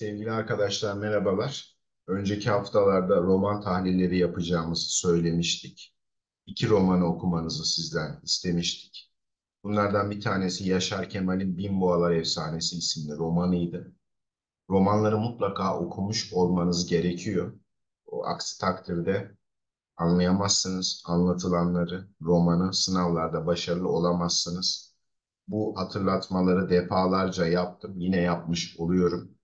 Sevgili arkadaşlar merhabalar. Önceki haftalarda roman tahlilleri yapacağımızı söylemiştik. İki romanı okumanızı sizden istemiştik. Bunlardan bir tanesi Yaşar Kemal'in Bin Boğalar Efsanesi isimli romanıydı. Romanları mutlaka okumuş olmanız gerekiyor. O aksi takdirde anlayamazsınız anlatılanları, romanı sınavlarda başarılı olamazsınız. Bu hatırlatmaları defalarca yaptım, yine yapmış oluyorum.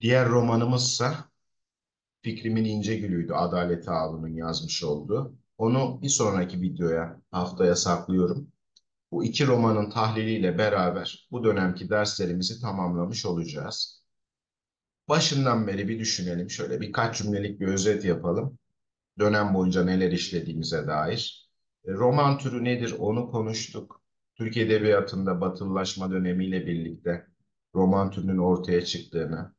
Diğer romanımızsa Fikrimin İnce Gülü'ydü. Adalet Ağalı'nın yazmış olduğu. Onu bir sonraki videoya, haftaya saklıyorum. Bu iki romanın tahliliyle beraber bu dönemki derslerimizi tamamlamış olacağız. Başından beri bir düşünelim. Şöyle birkaç cümlelik bir özet yapalım. Dönem boyunca neler işlediğimize dair. E, roman türü nedir onu konuştuk. Türk Edebiyatı'nda batılılaşma dönemiyle birlikte roman türünün ortaya çıktığını,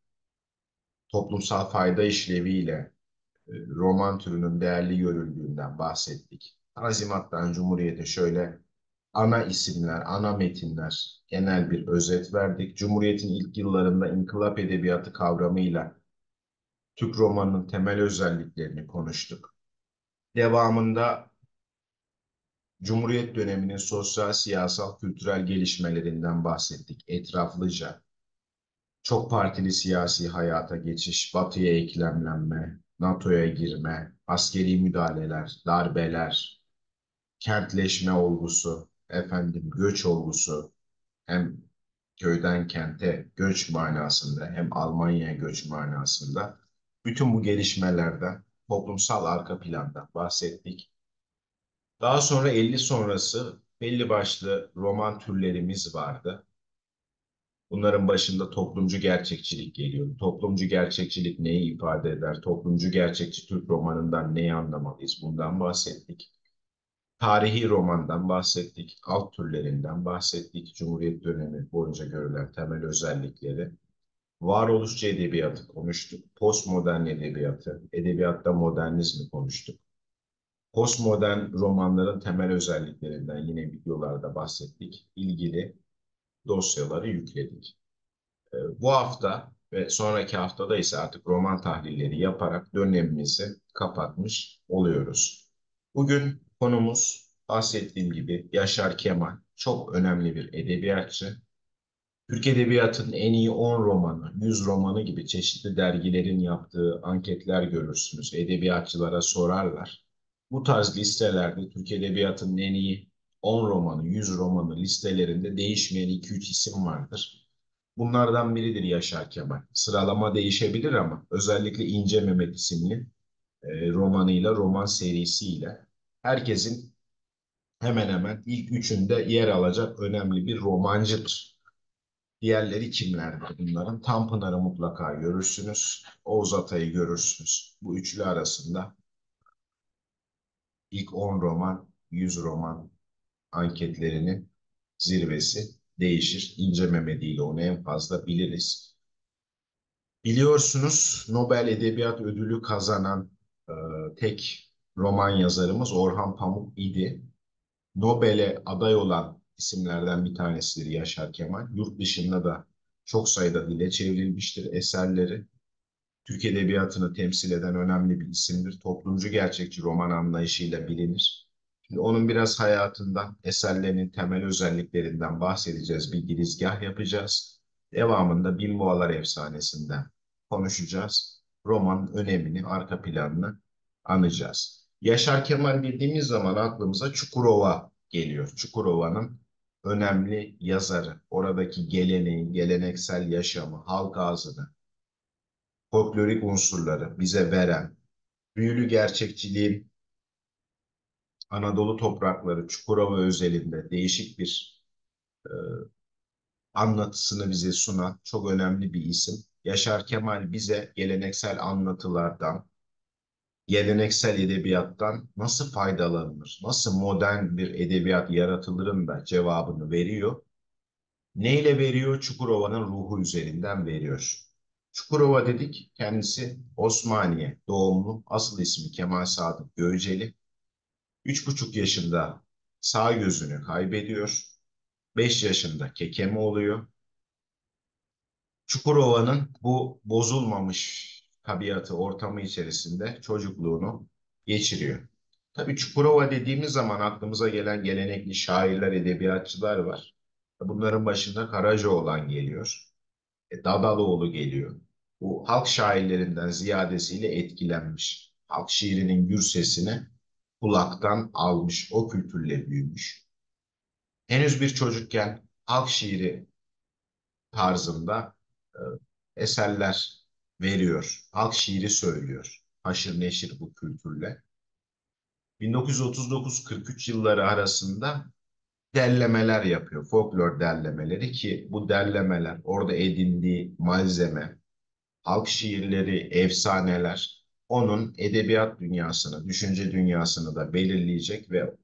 toplumsal fayda işleviyle e, roman türünün değerli görüldüğünden bahsettik. Tanzimat'tan Cumhuriyet'e şöyle ana isimler, ana metinler, genel bir özet verdik. Cumhuriyet'in ilk yıllarında inkılap edebiyatı kavramıyla Türk romanının temel özelliklerini konuştuk. Devamında Cumhuriyet döneminin sosyal, siyasal, kültürel gelişmelerinden bahsettik etraflıca çok partili siyasi hayata geçiş, batıya eklemlenme, NATO'ya girme, askeri müdahaleler, darbeler, kentleşme olgusu, efendim göç olgusu, hem köyden kente göç manasında hem Almanya'ya göç manasında bütün bu gelişmelerden toplumsal arka planda bahsettik. Daha sonra 50 sonrası belli başlı roman türlerimiz vardı. Bunların başında toplumcu gerçekçilik geliyor. Toplumcu gerçekçilik neyi ifade eder? Toplumcu gerçekçi Türk romanından neyi anlamalıyız? Bundan bahsettik. Tarihi romandan bahsettik. Alt türlerinden bahsettik. Cumhuriyet dönemi boyunca görülen temel özellikleri. Varoluşçu edebiyatı konuştuk. Postmodern edebiyatı, edebiyatta modernizmi konuştuk. Postmodern romanların temel özelliklerinden yine videolarda bahsettik. İlgili dosyaları yükledik. Ee, bu hafta ve sonraki haftada ise artık roman tahlilleri yaparak dönemimizi kapatmış oluyoruz. Bugün konumuz bahsettiğim gibi Yaşar Kemal çok önemli bir edebiyatçı. Türk Edebiyatı'nın en iyi 10 romanı, 100 romanı gibi çeşitli dergilerin yaptığı anketler görürsünüz. Edebiyatçılara sorarlar. Bu tarz listelerde Türk Edebiyatı'nın en iyi 10 romanı, 100 romanı listelerinde değişmeyen 2-3 isim vardır. Bunlardan biridir Yaşar Kemal. Sıralama değişebilir ama özellikle İnce Mehmet isimli e, romanıyla, roman serisiyle herkesin hemen hemen ilk üçünde yer alacak önemli bir romancıdır. Diğerleri kimlerdir bunların? Tanpınar'ı mutlaka görürsünüz. Oğuz Atay'ı görürsünüz. Bu üçlü arasında ilk 10 roman, 100 roman anketlerinin zirvesi değişir. İnce Mehmet ile onu en fazla biliriz. Biliyorsunuz Nobel Edebiyat Ödülü kazanan e, tek roman yazarımız Orhan Pamuk idi. Nobel'e aday olan isimlerden bir tanesidir Yaşar Kemal. Yurt dışında da çok sayıda dile çevrilmiştir eserleri. Türk Edebiyatı'nı temsil eden önemli bir isimdir. Toplumcu gerçekçi roman anlayışıyla bilinir. Şimdi onun biraz hayatından, eserlerinin temel özelliklerinden bahsedeceğiz. Bir girizgah yapacağız. Devamında Bin Boğalar Efsanesi'nden konuşacağız. Romanın önemini, arka planını anacağız. Yaşar Kemal dediğimiz zaman aklımıza Çukurova geliyor. Çukurova'nın önemli yazarı. Oradaki geleneği, geleneksel yaşamı, halk ağzını, folklorik unsurları bize veren, büyülü gerçekçiliğin Anadolu toprakları Çukurova özelinde değişik bir e, anlatısını bize sunan çok önemli bir isim. Yaşar Kemal bize geleneksel anlatılardan, geleneksel edebiyattan nasıl faydalanılır, nasıl modern bir edebiyat yaratılırın da cevabını veriyor. Neyle veriyor? Çukurova'nın ruhu üzerinden veriyor. Çukurova dedik, kendisi Osmaniye doğumlu, asıl ismi Kemal Sadık Göceli. Üç buçuk yaşında sağ gözünü kaybediyor. Beş yaşında kekeme oluyor. Çukurova'nın bu bozulmamış tabiatı, ortamı içerisinde çocukluğunu geçiriyor. Tabii Çukurova dediğimiz zaman aklımıza gelen gelenekli şairler, edebiyatçılar var. Bunların başında Karacaoğlan geliyor. E, Dadaloğlu geliyor. Bu halk şairlerinden ziyadesiyle etkilenmiş. Halk şiirinin gür sesini kulaktan almış, o kültürle büyümüş. Henüz bir çocukken halk şiiri tarzında e, eserler veriyor. Halk şiiri söylüyor. Haşır neşir bu kültürle. 1939-43 yılları arasında derlemeler yapıyor. Folklor derlemeleri ki bu derlemeler orada edindiği malzeme, halk şiirleri, efsaneler onun edebiyat dünyasını, düşünce dünyasını da belirleyecek ve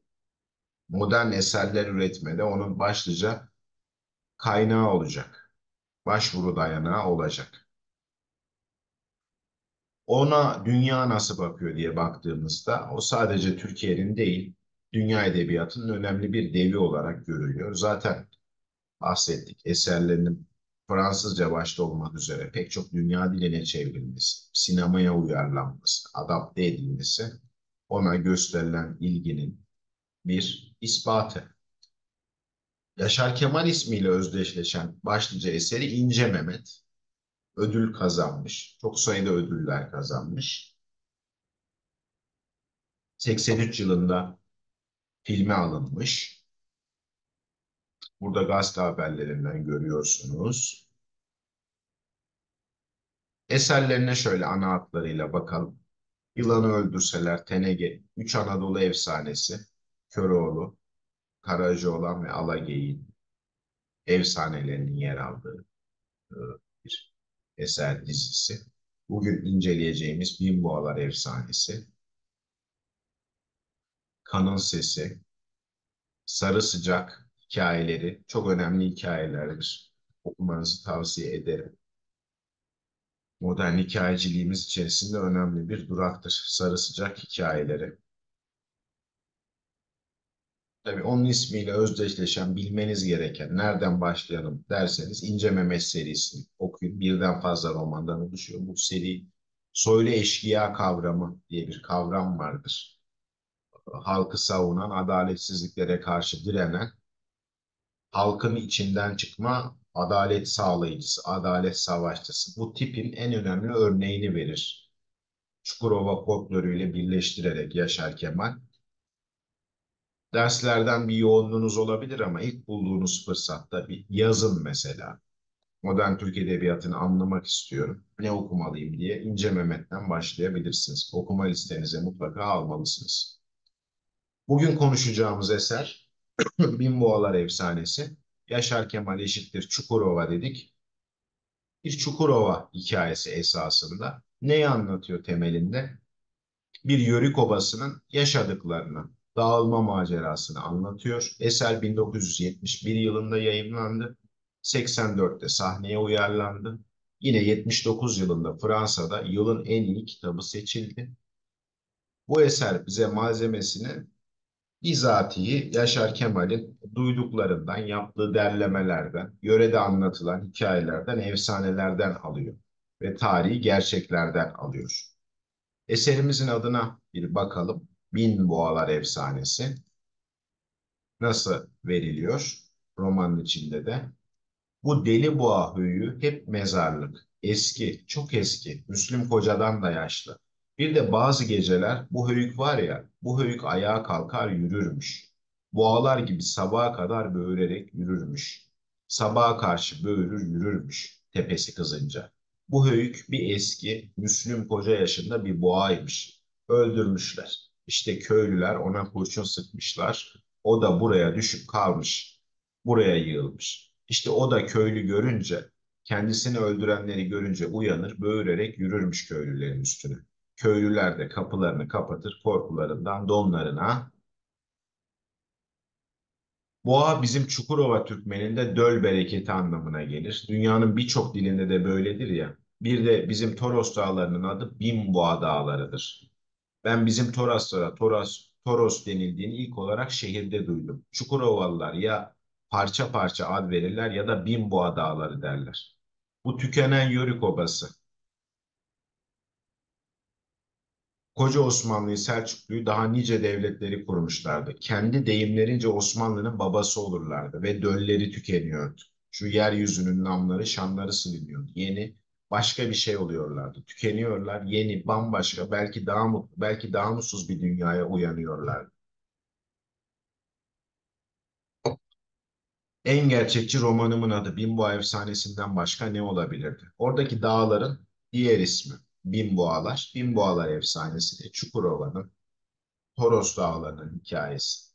modern eserler üretmede onun başlıca kaynağı olacak. Başvuru dayanağı olacak. Ona dünya nasıl bakıyor diye baktığımızda o sadece Türkiye'nin değil, dünya edebiyatının önemli bir devi olarak görülüyor. Zaten bahsettik eserlerinin Fransızca başta olmak üzere pek çok dünya diline çevrilmesi, sinemaya uyarlanması, adapte edilmesi ona gösterilen ilginin bir ispatı. Yaşar Kemal ismiyle özdeşleşen başlıca eseri İnce Mehmet ödül kazanmış. Çok sayıda ödüller kazanmış. 83 yılında filme alınmış. Burada gazete haberlerinden görüyorsunuz. Eserlerine şöyle ana hatlarıyla bakalım. Yılanı öldürseler Tenege, Üç Anadolu Efsanesi, Köroğlu, Karacaoğlan ve Alagey'in efsanelerinin yer aldığı e, bir eser dizisi. Bugün inceleyeceğimiz Bin Boğalar Efsanesi, Kanın Sesi, Sarı Sıcak hikayeleri çok önemli hikayelerdir. Okumanızı tavsiye ederim. Modern hikayeciliğimiz içerisinde önemli bir duraktır. Sarı Sıcak hikayeleri. Tabii onun ismiyle özdeşleşen, bilmeniz gereken, nereden başlayalım derseniz İnce Mehmet serisini okuyun. Birden fazla romandan oluşuyor. Bu seri soylu eşkıya kavramı diye bir kavram vardır. Halkı savunan, adaletsizliklere karşı direnen, halkın içinden çıkma adalet sağlayıcısı, adalet savaşçısı. Bu tipin en önemli örneğini verir. Çukurova folkloruyla birleştirerek Yaşar Kemal derslerden bir yoğunluğunuz olabilir ama ilk bulduğunuz fırsatta bir yazın mesela. Modern Türk Edebiyatı'nı anlamak istiyorum. Ne okumalıyım diye İnce Mehmet'ten başlayabilirsiniz. Okuma listenize mutlaka almalısınız. Bugün konuşacağımız eser Bin Boğalar Efsanesi. Yaşar Kemal eşittir Çukurova dedik. Bir Çukurova hikayesi esasında. Neyi anlatıyor temelinde? Bir Yörük obasının yaşadıklarını, dağılma macerasını anlatıyor. Eser 1971 yılında yayınlandı. 84'te sahneye uyarlandı. Yine 79 yılında Fransa'da yılın en iyi kitabı seçildi. Bu eser bize malzemesini bizatihi Yaşar Kemal'in duyduklarından, yaptığı derlemelerden, yörede anlatılan hikayelerden, efsanelerden alıyor ve tarihi gerçeklerden alıyor. Eserimizin adına bir bakalım. Bin Boğalar Efsanesi nasıl veriliyor romanın içinde de. Bu deli boğa höyü hep mezarlık. Eski, çok eski. Müslüm Koca'dan da yaşlı. Bir de bazı geceler bu höyük var ya, bu höyük ayağa kalkar yürürmüş. Boğalar gibi sabaha kadar böğürerek yürürmüş. Sabaha karşı böğürür yürürmüş tepesi kızınca. Bu höyük bir eski Müslüm Koca yaşında bir boğaymış. Öldürmüşler. İşte köylüler ona kurşun sıkmışlar. O da buraya düşüp kalmış. Buraya yığılmış. İşte o da köylü görünce, kendisini öldürenleri görünce uyanır, böğürerek yürürmüş köylülerin üstüne. Köylüler de kapılarını kapatır, korkularından donlarına. Boğa bizim Çukurova Türkmeninde döl bereketi anlamına gelir. Dünyanın birçok dilinde de böyledir ya. Bir de bizim Toros dağlarının adı Bin Boğa dağlarıdır. Ben bizim Toroslara Toros, Toros denildiğini ilk olarak şehirde duydum. Çukurovalılar ya parça parça ad verirler ya da Bin Boğa dağları derler. Bu tükenen Yörük obası. Koca Osmanlı'yı, Selçuklu'yu daha nice devletleri kurmuşlardı. Kendi deyimlerince Osmanlı'nın babası olurlardı ve dölleri tükeniyordu. Şu yeryüzünün namları, şanları siliniyordu. Yeni başka bir şey oluyorlardı. Tükeniyorlar, yeni, bambaşka, belki daha mutlu, belki daha mutsuz bir dünyaya uyanıyorlardı. En gerçekçi romanımın adı Bimbo efsanesinden başka ne olabilirdi? Oradaki dağların diğer ismi Bimboğalar. Bimboğalar efsanesi de Çukurova'nın Toros Dağları'nın hikayesi.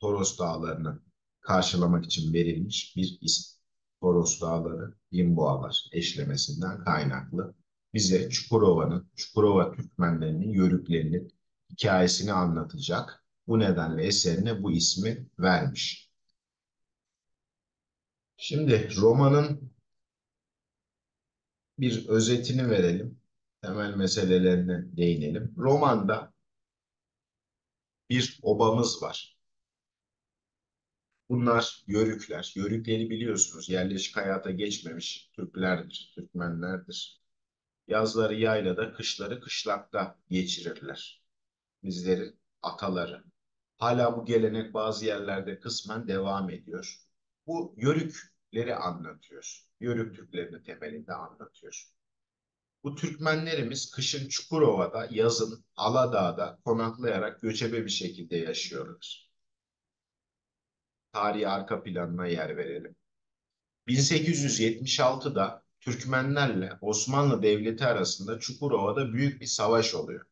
Toros Dağları'nı karşılamak için verilmiş bir isim. Toros Dağları, Bimboğalar eşlemesinden kaynaklı. Bize Çukurova'nın, Çukurova Türkmenlerinin, Yörüklerinin hikayesini anlatacak. Bu nedenle eserine bu ismi vermiş. Şimdi romanın bir özetini verelim. Temel meselelerine değinelim. Romanda bir obamız var. Bunlar Yörükler. Yörükleri biliyorsunuz yerleşik hayata geçmemiş Türklerdir, Türkmenlerdir. Yazları yaylada, kışları kışlakta geçirirler. Bizlerin ataları. Hala bu gelenek bazı yerlerde kısmen devam ediyor. Bu Yörükleri anlatıyor. Yörük Türklerini temelinde anlatıyor. Bu Türkmenlerimiz kışın Çukurova'da, yazın Aladağ'da konaklayarak göçebe bir şekilde yaşıyorlar. Tarihi arka planına yer verelim. 1876'da Türkmenlerle Osmanlı Devleti arasında Çukurova'da büyük bir savaş oluyor.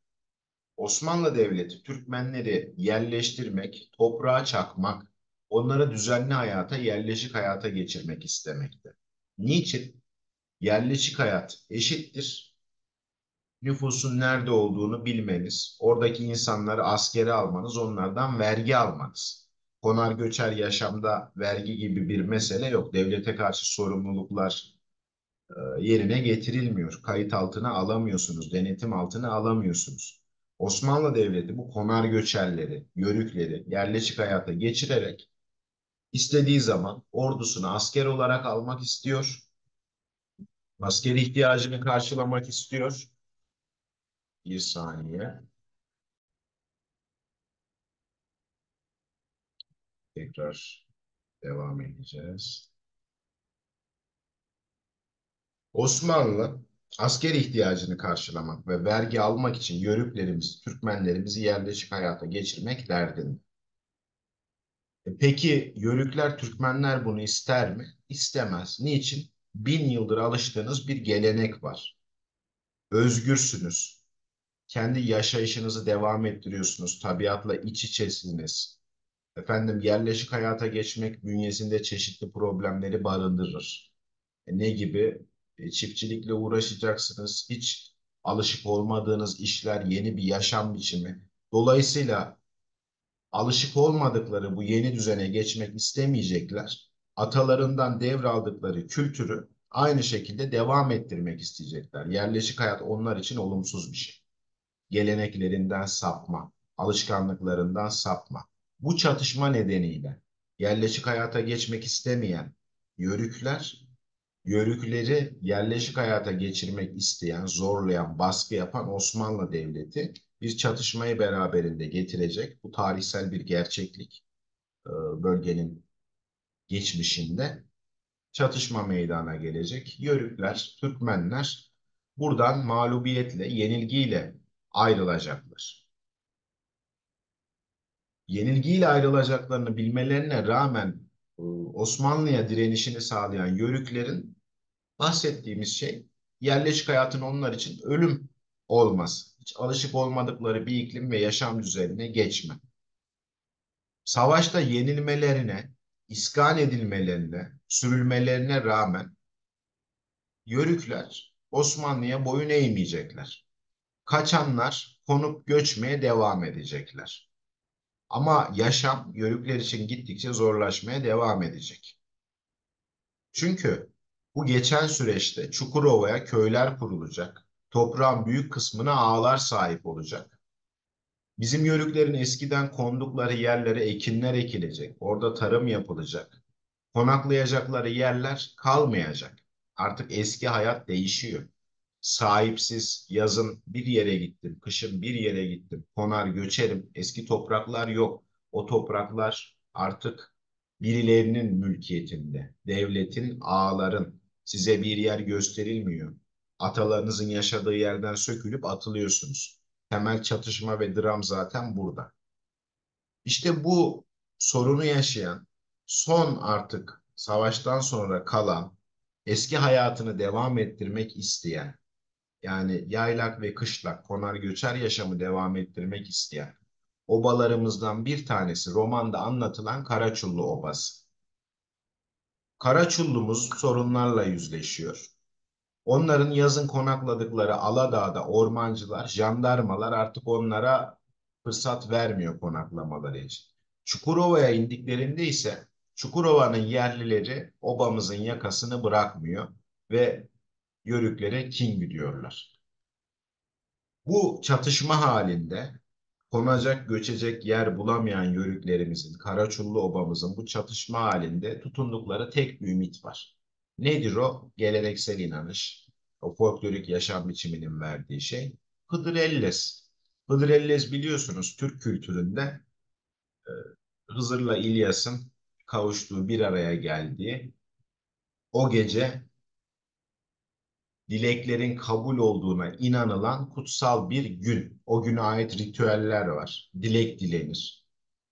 Osmanlı Devleti Türkmenleri yerleştirmek, toprağa çakmak, onları düzenli hayata, yerleşik hayata geçirmek istemekte. Niçin? Yerleşik hayat eşittir. Nüfusun nerede olduğunu bilmeniz, oradaki insanları askere almanız, onlardan vergi almanız. Konar göçer yaşamda vergi gibi bir mesele yok. Devlete karşı sorumluluklar e, yerine getirilmiyor. Kayıt altına alamıyorsunuz, denetim altına alamıyorsunuz. Osmanlı Devleti bu konar göçerleri, yörükleri yerleşik hayata geçirerek istediği zaman ordusunu asker olarak almak istiyor. Askeri ihtiyacını karşılamak istiyor. Bir saniye. Tekrar devam edeceğiz. Osmanlı asker ihtiyacını karşılamak ve vergi almak için Yörüklerimizi, Türkmenlerimizi yerleşik hayata geçirmek derdinde. E peki Yörükler, Türkmenler bunu ister mi? İstemez. Niçin? Bin yıldır alıştığınız bir gelenek var. Özgürsünüz. Kendi yaşayışınızı devam ettiriyorsunuz. Tabiatla iç içesiniz. Efendim yerleşik hayata geçmek bünyesinde çeşitli problemleri barındırır. E ne gibi? E, çiftçilikle uğraşacaksınız. Hiç alışık olmadığınız işler, yeni bir yaşam biçimi. Dolayısıyla alışık olmadıkları bu yeni düzene geçmek istemeyecekler. Atalarından devraldıkları kültürü aynı şekilde devam ettirmek isteyecekler. Yerleşik hayat onlar için olumsuz bir şey. Geleneklerinden sapma, alışkanlıklarından sapma. Bu çatışma nedeniyle yerleşik hayata geçmek istemeyen yörükler, yörükleri yerleşik hayata geçirmek isteyen, zorlayan, baskı yapan Osmanlı Devleti bir çatışmayı beraberinde getirecek. Bu tarihsel bir gerçeklik e, bölgenin geçmişinde çatışma meydana gelecek. Yörükler, Türkmenler buradan mağlubiyetle, yenilgiyle ayrılacaklar. Yenilgiyle ayrılacaklarını bilmelerine rağmen e, Osmanlı'ya direnişini sağlayan Yörüklerin bahsettiğimiz şey yerleşik hayatın onlar için ölüm olması. Hiç alışık olmadıkları bir iklim ve yaşam düzenine geçme. Savaşta yenilmelerine, iskan edilmelerine, sürülmelerine rağmen Yörükler Osmanlı'ya boyun eğmeyecekler. Kaçanlar konup göçmeye devam edecekler. Ama yaşam Yörükler için gittikçe zorlaşmaya devam edecek. Çünkü bu geçen süreçte Çukurova'ya köyler kurulacak. Toprağın büyük kısmına ağlar sahip olacak. Bizim yörüklerin eskiden kondukları yerlere ekinler ekilecek. Orada tarım yapılacak. Konaklayacakları yerler kalmayacak. Artık eski hayat değişiyor. Sahipsiz yazın bir yere gittim, kışın bir yere gittim. Konar göçerim. Eski topraklar yok. O topraklar artık birilerinin mülkiyetinde. Devletin, ağaların size bir yer gösterilmiyor. Atalarınızın yaşadığı yerden sökülüp atılıyorsunuz. Temel çatışma ve dram zaten burada. İşte bu sorunu yaşayan, son artık savaştan sonra kalan, eski hayatını devam ettirmek isteyen, yani yaylak ve kışlak, konar göçer yaşamı devam ettirmek isteyen obalarımızdan bir tanesi romanda anlatılan Karaçullu Obası. Karaçullumuz sorunlarla yüzleşiyor. Onların yazın konakladıkları Aladağ'da ormancılar, jandarmalar artık onlara fırsat vermiyor konaklamaları için. Çukurova'ya indiklerinde ise Çukurova'nın yerlileri obamızın yakasını bırakmıyor ve yörüklere kin gidiyorlar. Bu çatışma halinde konacak, göçecek yer bulamayan yörüklerimizin, Karaçullu obamızın bu çatışma halinde tutundukları tek bir ümit var. Nedir o? Geleneksel inanış, o folklorik yaşam biçiminin verdiği şey. Hıdrellez. Hıdrellez biliyorsunuz Türk kültüründe e, Hızır'la İlyas'ın kavuştuğu bir araya geldiği o gece dileklerin kabul olduğuna inanılan kutsal bir gün. O güne ait ritüeller var. Dilek dilenir.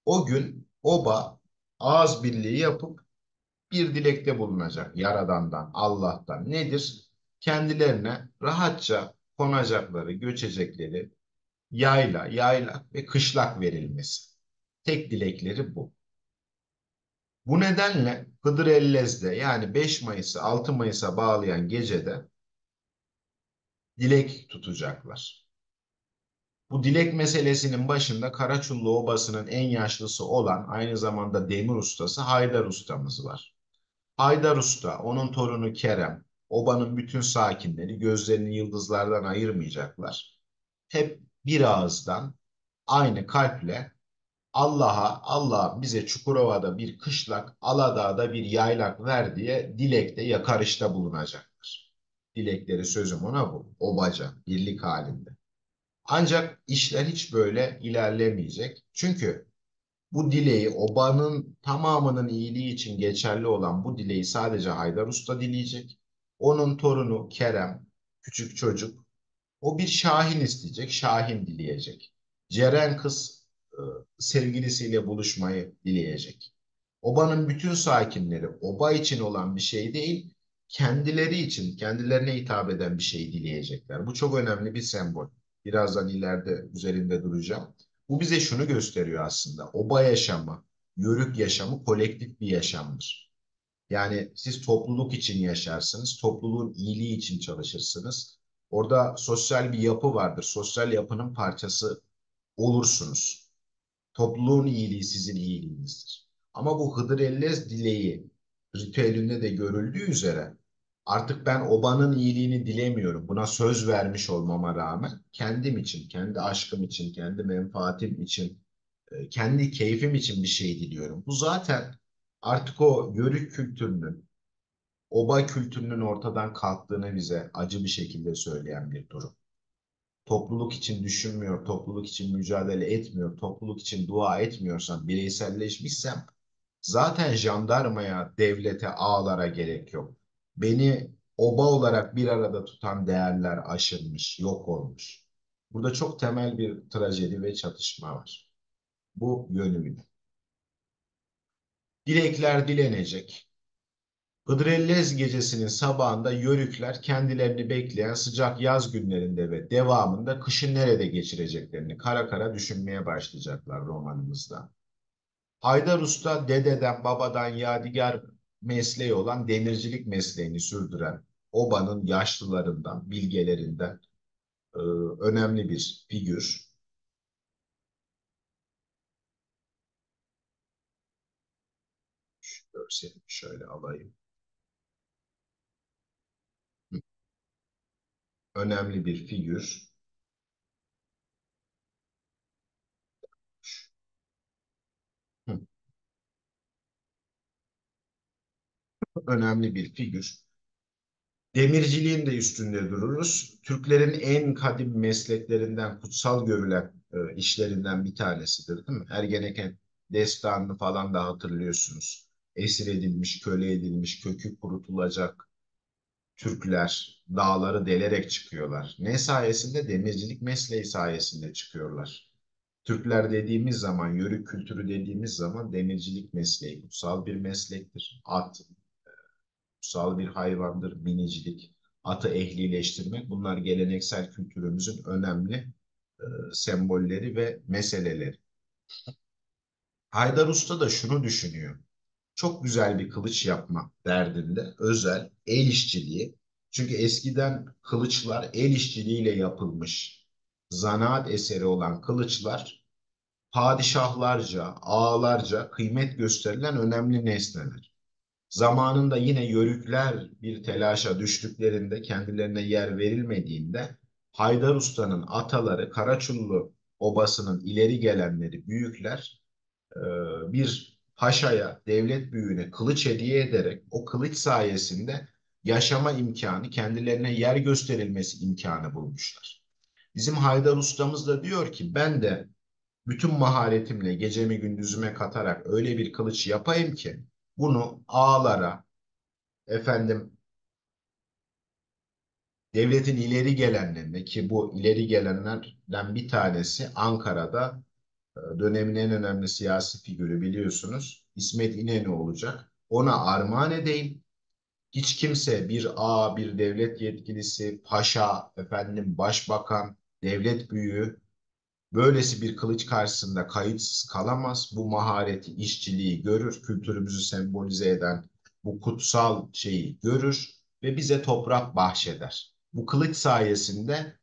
O gün oba ağız birliği yapıp bir dilekte bulunacak Yaradan'dan, Allah'tan. Nedir? Kendilerine rahatça konacakları, göçecekleri yayla, yaylak ve kışlak verilmesi. Tek dilekleri bu. Bu nedenle Hıdır Ellez'de yani 5 Mayıs'ı 6 Mayıs'a bağlayan gecede dilek tutacaklar. Bu dilek meselesinin başında Karaçullu Obası'nın en yaşlısı olan aynı zamanda demir ustası Haydar ustamız var. Haydar Usta, onun torunu Kerem, obanın bütün sakinleri gözlerini yıldızlardan ayırmayacaklar. Hep bir ağızdan aynı kalple Allah'a, Allah bize Çukurova'da bir kışlak, Aladağ'da bir yaylak ver diye dilekte yakarışta bulunacaklar. Dilekleri sözüm ona bu. Obaca, birlik halinde. Ancak işler hiç böyle ilerlemeyecek. Çünkü bu dileği, obanın tamamının iyiliği için geçerli olan bu dileği sadece Haydar Usta dileyecek. Onun torunu Kerem, küçük çocuk, o bir Şahin isteyecek, Şahin dileyecek. Ceren kız e, sevgilisiyle buluşmayı dileyecek. Obanın bütün sakinleri oba için olan bir şey değil, kendileri için, kendilerine hitap eden bir şey dileyecekler. Bu çok önemli bir sembol. Birazdan ileride üzerinde duracağım. Bu bize şunu gösteriyor aslında. Oba yaşamı, yörük yaşamı kolektif bir yaşamdır. Yani siz topluluk için yaşarsınız, topluluğun iyiliği için çalışırsınız. Orada sosyal bir yapı vardır. Sosyal yapının parçası olursunuz. Topluluğun iyiliği sizin iyiliğinizdir. Ama bu Hıdrellez dileği ritüelinde de görüldüğü üzere artık ben obanın iyiliğini dilemiyorum. Buna söz vermiş olmama rağmen kendim için, kendi aşkım için, kendi menfaatim için, e, kendi keyfim için bir şey diliyorum. Bu zaten artık o yörük kültürünün, oba kültürünün ortadan kalktığını bize acı bir şekilde söyleyen bir durum. Topluluk için düşünmüyor, topluluk için mücadele etmiyor, topluluk için dua etmiyorsan, bireyselleşmişsem zaten jandarmaya, devlete, ağlara gerek yok beni oba olarak bir arada tutan değerler aşılmış, yok olmuş. Burada çok temel bir trajedi ve çatışma var. Bu yönüyle. Dilekler dilenecek. Hıdrellez gecesinin sabahında yörükler kendilerini bekleyen sıcak yaz günlerinde ve devamında kışın nerede geçireceklerini kara kara düşünmeye başlayacaklar romanımızda. Haydar Usta dededen babadan yadigar mesleği olan demircilik mesleğini sürdüren obanın yaşlılarından, bilgelerinden e, önemli bir figür. Görselimi şöyle alayım. Önemli bir figür. Önemli bir figür. Demirciliğin de üstünde dururuz. Türklerin en kadim mesleklerinden, kutsal görülen e, işlerinden bir tanesidir değil mi? Ergeneken destanını falan da hatırlıyorsunuz. Esir edilmiş, köle edilmiş, kökü kurutulacak Türkler dağları delerek çıkıyorlar. Ne sayesinde? Demircilik mesleği sayesinde çıkıyorlar. Türkler dediğimiz zaman, yörük kültürü dediğimiz zaman demircilik mesleği kutsal bir meslektir. At, kutsal bir hayvandır, binicilik, atı ehlileştirmek bunlar geleneksel kültürümüzün önemli e, sembolleri ve meseleleri. Haydar Usta da şunu düşünüyor. Çok güzel bir kılıç yapma derdinde özel el işçiliği. Çünkü eskiden kılıçlar el işçiliğiyle yapılmış. Zanaat eseri olan kılıçlar padişahlarca, ağalarca kıymet gösterilen önemli nesneler. Zamanında yine yörükler bir telaşa düştüklerinde kendilerine yer verilmediğinde Haydar Usta'nın ataları Karaçullu obasının ileri gelenleri büyükler e, bir paşaya, devlet büyüğüne kılıç hediye ederek o kılıç sayesinde yaşama imkanı, kendilerine yer gösterilmesi imkanı bulmuşlar. Bizim Haydar ustamız da diyor ki ben de bütün maharetimle gecemi gündüzüme katarak öyle bir kılıç yapayım ki bunu ağalara, efendim devletin ileri gelenlerine ki bu ileri gelenlerden bir tanesi Ankara'da e, dönemin en önemli siyasi figürü biliyorsunuz İsmet İnönü olacak. Ona armağan edeyim. Hiç kimse bir ağa, bir devlet yetkilisi, paşa, efendim başbakan, devlet büyüğü böylesi bir kılıç karşısında kayıtsız kalamaz. Bu mahareti, işçiliği görür, kültürümüzü sembolize eden bu kutsal şeyi görür ve bize toprak bahşeder. Bu kılıç sayesinde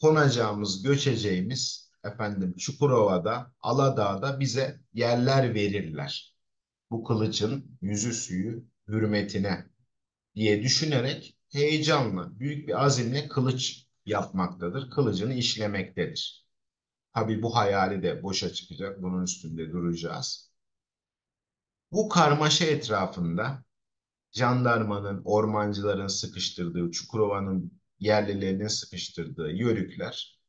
konacağımız, göçeceğimiz efendim Çukurova'da, Aladağ'da bize yerler verirler. Bu kılıcın yüzü suyu hürmetine diye düşünerek heyecanla, büyük bir azimle kılıç yapmaktadır. Kılıcını işlemektedir. Tabii bu hayali de boşa çıkacak. Bunun üstünde duracağız. Bu karmaşa etrafında jandarmanın, ormancıların sıkıştırdığı, Çukurova'nın yerlilerinin sıkıştırdığı yörükler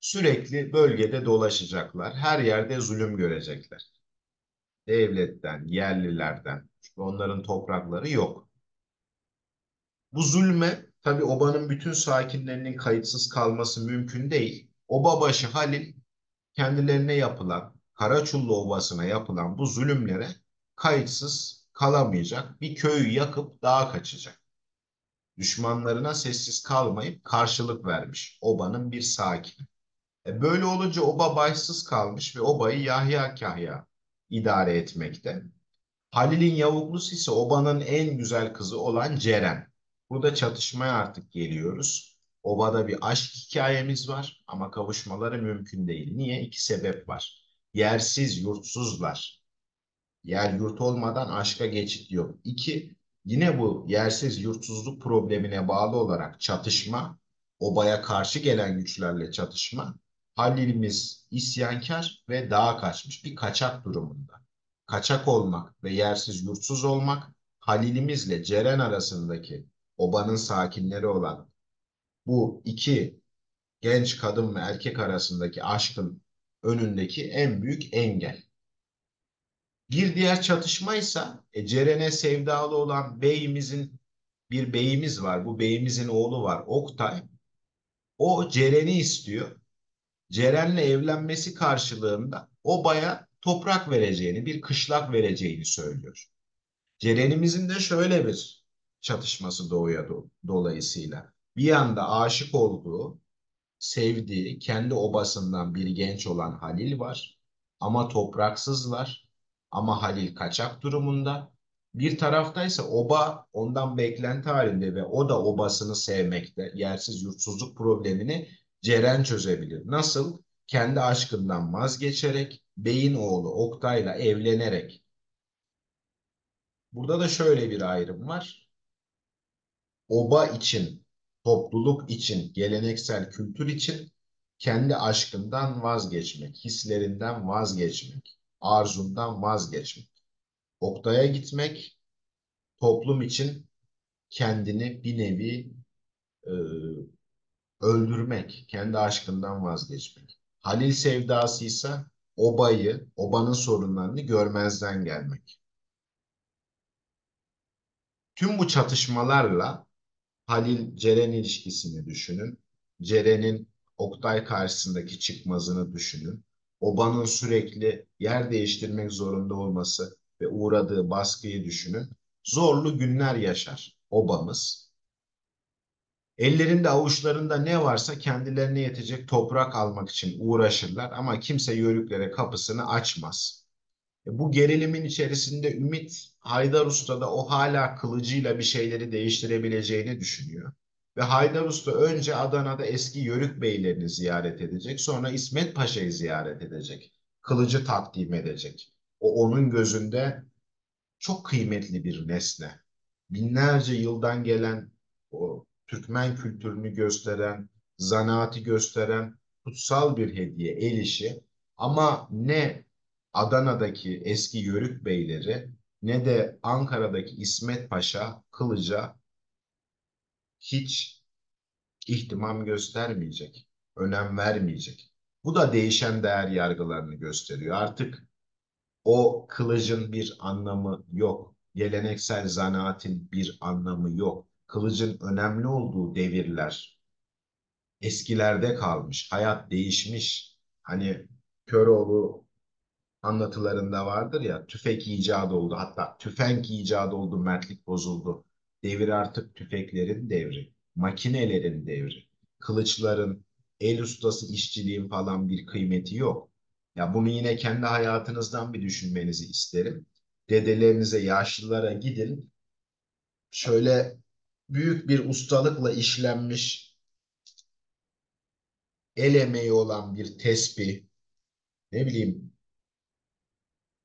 sürekli bölgede dolaşacaklar. Her yerde zulüm görecekler. Devletten, yerlilerden. Çünkü onların toprakları yok. Bu zulme tabii obanın bütün sakinlerinin kayıtsız kalması mümkün değil. Obabaşı Halil kendilerine yapılan, Karaçullu Obası'na yapılan bu zulümlere kayıtsız kalamayacak. Bir köyü yakıp dağa kaçacak. Düşmanlarına sessiz kalmayıp karşılık vermiş obanın bir sakini. E böyle olunca oba başsız kalmış ve obayı Yahya Kahya idare etmekte. Halil'in yavuklusu ise obanın en güzel kızı olan Ceren. Burada çatışmaya artık geliyoruz. Obada bir aşk hikayemiz var ama kavuşmaları mümkün değil. Niye? İki sebep var. Yersiz, yurtsuzlar. Yer yurt olmadan aşka geçit yok. İki, yine bu yersiz yurtsuzluk problemine bağlı olarak çatışma, obaya karşı gelen güçlerle çatışma, Halilimiz isyankar ve dağa kaçmış bir kaçak durumunda. Kaçak olmak ve yersiz yurtsuz olmak Halilimizle Ceren arasındaki obanın sakinleri olan bu iki genç kadın ve erkek arasındaki aşkın önündeki en büyük engel. Bir diğer çatışma ise e, Ceren'e sevdalı olan beyimizin bir beyimiz var. Bu beyimizin oğlu var Oktay. O Ceren'i istiyor. Ceren'le evlenmesi karşılığında obaya toprak vereceğini, bir kışlak vereceğini söylüyor. Ceren'imizin de şöyle bir çatışması doğuya do dolayısıyla. Bir yanda aşık olduğu, sevdiği, kendi obasından bir genç olan Halil var. Ama topraksızlar. Ama Halil kaçak durumunda. Bir taraftaysa oba ondan beklenti halinde ve o da obasını sevmekte. Yersiz yurtsuzluk problemini Ceren çözebilir. Nasıl? Kendi aşkından vazgeçerek, beyin oğlu Oktay'la evlenerek. Burada da şöyle bir ayrım var. Oba için, topluluk için, geleneksel kültür için kendi aşkından vazgeçmek, hislerinden vazgeçmek, arzundan vazgeçmek. Oktay'a gitmek, toplum için kendini bir nevi e, öldürmek, kendi aşkından vazgeçmek. Halil sevdası ise obayı, obanın sorunlarını görmezden gelmek. Tüm bu çatışmalarla Halil Ceren ilişkisini düşünün. Ceren'in Oktay karşısındaki çıkmazını düşünün. Obanın sürekli yer değiştirmek zorunda olması ve uğradığı baskıyı düşünün. Zorlu günler yaşar obamız. Ellerinde avuçlarında ne varsa kendilerine yetecek toprak almak için uğraşırlar ama kimse yörüklere kapısını açmaz. E, bu gerilimin içerisinde Ümit Haydar Usta da o hala kılıcıyla bir şeyleri değiştirebileceğini düşünüyor. Ve Haydar Usta önce Adana'da eski Yörük beylerini ziyaret edecek. Sonra İsmet Paşa'yı ziyaret edecek. Kılıcı takdim edecek. O onun gözünde çok kıymetli bir nesne. Binlerce yıldan gelen o Türkmen kültürünü gösteren, zanaati gösteren kutsal bir hediye, el işi. Ama ne Adana'daki eski Yörük beyleri ne de Ankara'daki İsmet Paşa kılıca hiç ihtimam göstermeyecek, önem vermeyecek. Bu da değişen değer yargılarını gösteriyor. Artık o kılıcın bir anlamı yok. Geleneksel zanaatin bir anlamı yok. Kılıcın önemli olduğu devirler eskilerde kalmış. Hayat değişmiş. Hani Köroğlu anlatılarında vardır ya tüfek icadı oldu hatta tüfenk icadı oldu mertlik bozuldu. Devir artık tüfeklerin devri, makinelerin devri, kılıçların, el ustası işçiliğin falan bir kıymeti yok. Ya bunu yine kendi hayatınızdan bir düşünmenizi isterim. Dedelerinize, yaşlılara gidin. Şöyle büyük bir ustalıkla işlenmiş el emeği olan bir tesbih, ne bileyim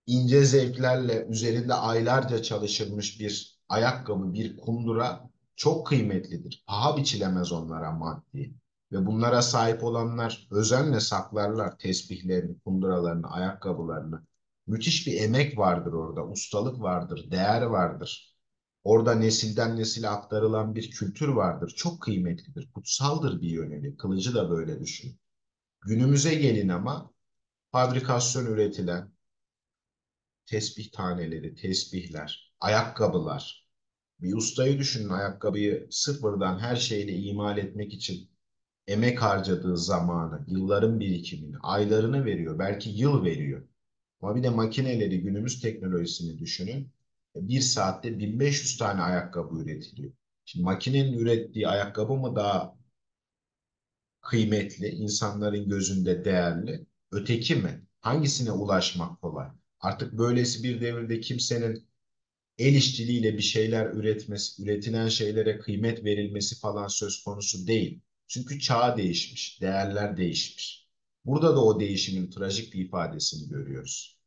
ince zevklerle üzerinde aylarca çalışılmış bir ayakkabı, bir kundura çok kıymetlidir. Paha biçilemez onlara maddi. Ve bunlara sahip olanlar özenle saklarlar tesbihlerini, kunduralarını, ayakkabılarını. Müthiş bir emek vardır orada, ustalık vardır, değer vardır. Orada nesilden nesile aktarılan bir kültür vardır. Çok kıymetlidir, kutsaldır bir yönüyle. Kılıcı da böyle düşün. Günümüze gelin ama fabrikasyon üretilen, tesbih taneleri, tesbihler, ayakkabılar. Bir ustayı düşünün ayakkabıyı sıfırdan her şeyle imal etmek için emek harcadığı zamanı, yılların birikimini, aylarını veriyor, belki yıl veriyor. Ama bir de makineleri, günümüz teknolojisini düşünün. Bir saatte 1500 tane ayakkabı üretiliyor. Şimdi makinenin ürettiği ayakkabı mı daha kıymetli, insanların gözünde değerli, öteki mi? Hangisine ulaşmak kolay? Artık böylesi bir devirde kimsenin el işçiliğiyle bir şeyler üretmesi, üretilen şeylere kıymet verilmesi falan söz konusu değil. Çünkü çağ değişmiş, değerler değişmiş. Burada da o değişimin trajik bir ifadesini görüyoruz.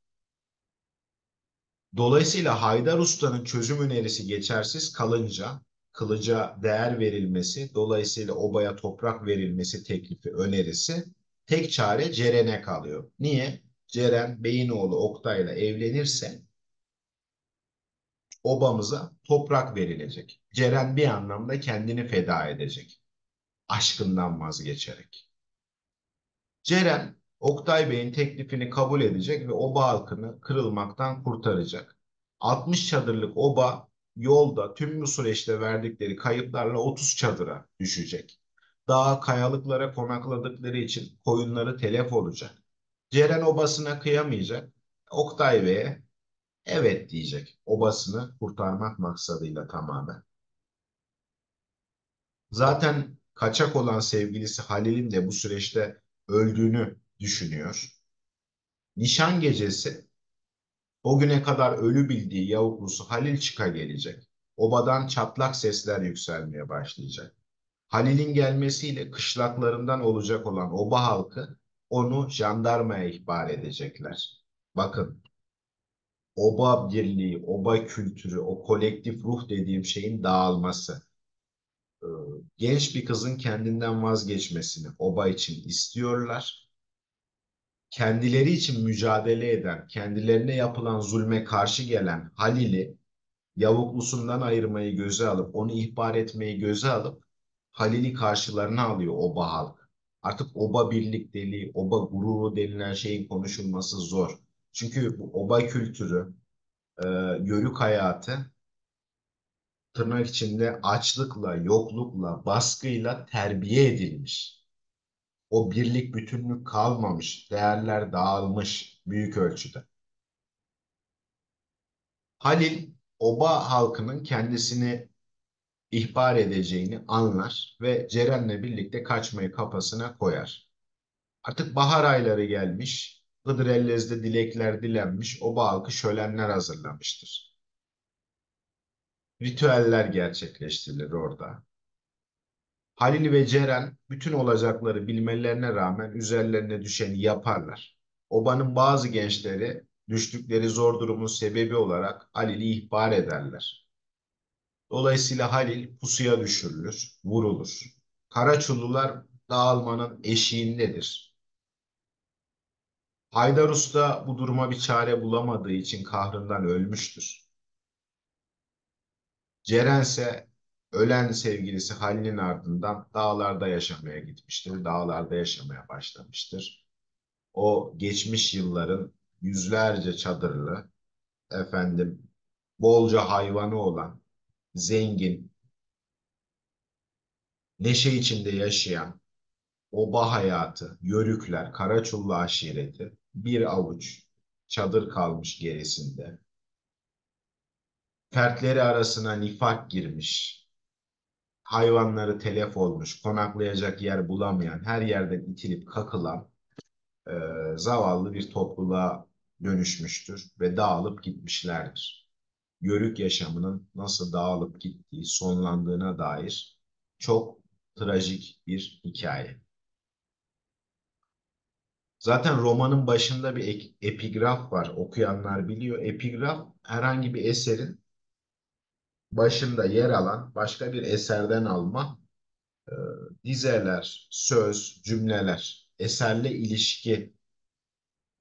Dolayısıyla Haydar Usta'nın çözüm önerisi geçersiz kalınca kılıca değer verilmesi, dolayısıyla obaya toprak verilmesi teklifi önerisi tek çare Ceren'e kalıyor. Niye? Ceren Beyinoğlu Oktay'la evlenirse obamıza toprak verilecek. Ceren bir anlamda kendini feda edecek. Aşkından vazgeçerek. Ceren Oktay Bey'in teklifini kabul edecek ve oba halkını kırılmaktan kurtaracak. 60 çadırlık oba yolda tüm bu süreçte verdikleri kayıplarla 30 çadıra düşecek. Daha kayalıklara konakladıkları için koyunları telef olacak. Ceren obasına kıyamayacak. Oktay Bey'e evet diyecek. Obasını kurtarmak maksadıyla tamamen. Zaten kaçak olan sevgilisi Halil'in de bu süreçte öldüğünü düşünüyor. Nişan gecesi o güne kadar ölü bildiği yavuklusu Halil çıka gelecek. Obadan çatlak sesler yükselmeye başlayacak. Halil'in gelmesiyle kışlaklarından olacak olan oba halkı onu jandarmaya ihbar edecekler. Bakın oba birliği, oba kültürü, o kolektif ruh dediğim şeyin dağılması. Ee, genç bir kızın kendinden vazgeçmesini oba için istiyorlar. Kendileri için mücadele eden, kendilerine yapılan zulme karşı gelen Halil'i yavuklusundan ayırmayı göze alıp, onu ihbar etmeyi göze alıp Halil'i karşılarına alıyor oba halkı. Artık oba birlikteliği, oba gururu denilen şeyin konuşulması zor. Çünkü bu oba kültürü, e, yörük hayatı tırnak içinde açlıkla, yoklukla, baskıyla terbiye edilmiş. O birlik bütünlük kalmamış, değerler dağılmış büyük ölçüde. Halil, oba halkının kendisini ihbar edeceğini anlar ve Ceren'le birlikte kaçmayı kafasına koyar. Artık bahar ayları gelmiş, Hıdrellez'de dilekler dilenmiş, oba halkı şölenler hazırlamıştır. Ritüeller gerçekleştirilir orada. Halil ve Ceren bütün olacakları bilmelerine rağmen üzerlerine düşeni yaparlar. Obanın bazı gençleri düştükleri zor durumun sebebi olarak Halil'i ihbar ederler. Dolayısıyla Halil pusuya düşürülür, vurulur. Karaçullular dağılmanın eşiğindedir. Haydar Usta bu duruma bir çare bulamadığı için kahrından ölmüştür. Ceren ise ölen sevgilisi Halil'in ardından dağlarda yaşamaya gitmiştir. Dağlarda yaşamaya başlamıştır. O geçmiş yılların yüzlerce çadırlı, efendim bolca hayvanı olan, zengin, neşe içinde yaşayan, oba hayatı, yörükler, Karaçullu aşireti, bir avuç çadır kalmış gerisinde. Fertleri arasına nifak girmiş, hayvanları telef olmuş, konaklayacak yer bulamayan, her yerden itilip kakılan e, zavallı bir topluluğa dönüşmüştür ve dağılıp gitmişlerdir. Yörük yaşamının nasıl dağılıp gittiği, sonlandığına dair çok trajik bir hikaye. Zaten romanın başında bir epigraf var. Okuyanlar biliyor. Epigraf herhangi bir eserin başında yer alan başka bir eserden alma e, dizeler, söz, cümleler, eserle ilişki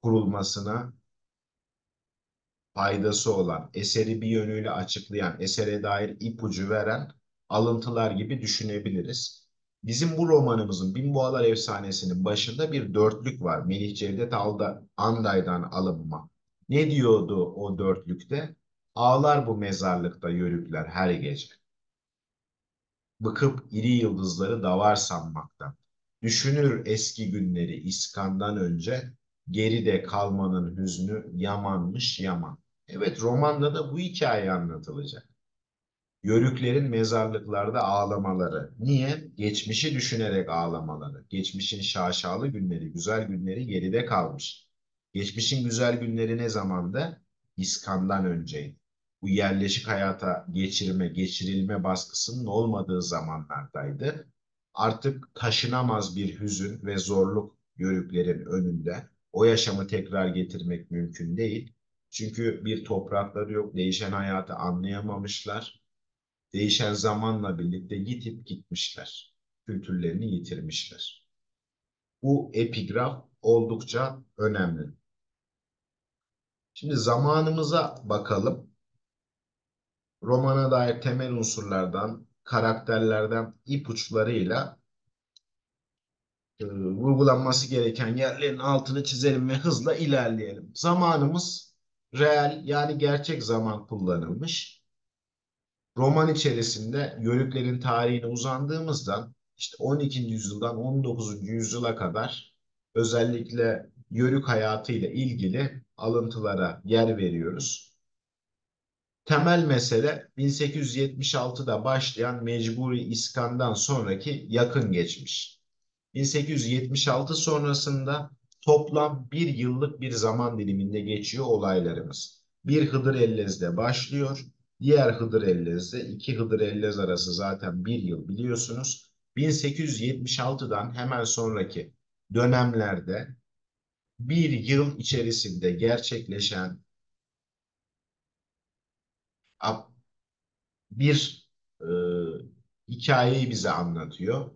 kurulmasına faydası olan, eseri bir yönüyle açıklayan, esere dair ipucu veren alıntılar gibi düşünebiliriz. Bizim bu romanımızın Bin Boğalar Efsanesi'nin başında bir dörtlük var. Melih Cevdet Alda, Anday'dan alınma. Ne diyordu o dörtlükte? Ağlar bu mezarlıkta yörükler her gece. Bıkıp iri yıldızları davar sanmaktan. Düşünür eski günleri iskandan önce, geride kalmanın hüznü yamanmış yaman. Evet romanda da bu hikaye anlatılacak. Yörüklerin mezarlıklarda ağlamaları. Niye? Geçmişi düşünerek ağlamaları. Geçmişin şaşalı günleri, güzel günleri geride kalmış. Geçmişin güzel günleri ne zamanda? İskandan önceydi. Bu yerleşik hayata geçirme, geçirilme baskısının olmadığı zamanlardaydı. Artık taşınamaz bir hüzün ve zorluk yörüklerin önünde. O yaşamı tekrar getirmek mümkün değil. Çünkü bir toprakları yok, değişen hayatı anlayamamışlar. Değişen zamanla birlikte gitip gitmişler. Kültürlerini yitirmişler. Bu epigraf oldukça önemli. Şimdi zamanımıza bakalım. Romana dair temel unsurlardan, karakterlerden ipuçlarıyla e, vurgulanması gereken yerlerin altını çizelim ve hızla ilerleyelim. Zamanımız reel yani gerçek zaman kullanılmış. Roman içerisinde Yörüklerin tarihine uzandığımızdan işte 12. yüzyıldan 19. yüzyıla kadar özellikle Yörük hayatıyla ilgili alıntılara yer veriyoruz. Temel mesele 1876'da başlayan mecburi iskandan sonraki yakın geçmiş. 1876 sonrasında toplam bir yıllık bir zaman diliminde geçiyor olaylarımız. Bir Hıdır Ellez'de başlıyor. Diğer Hıdır Ellez'de iki Hıdır Ellez arası zaten bir yıl biliyorsunuz. 1876'dan hemen sonraki dönemlerde bir yıl içerisinde gerçekleşen bir e, hikayeyi bize anlatıyor.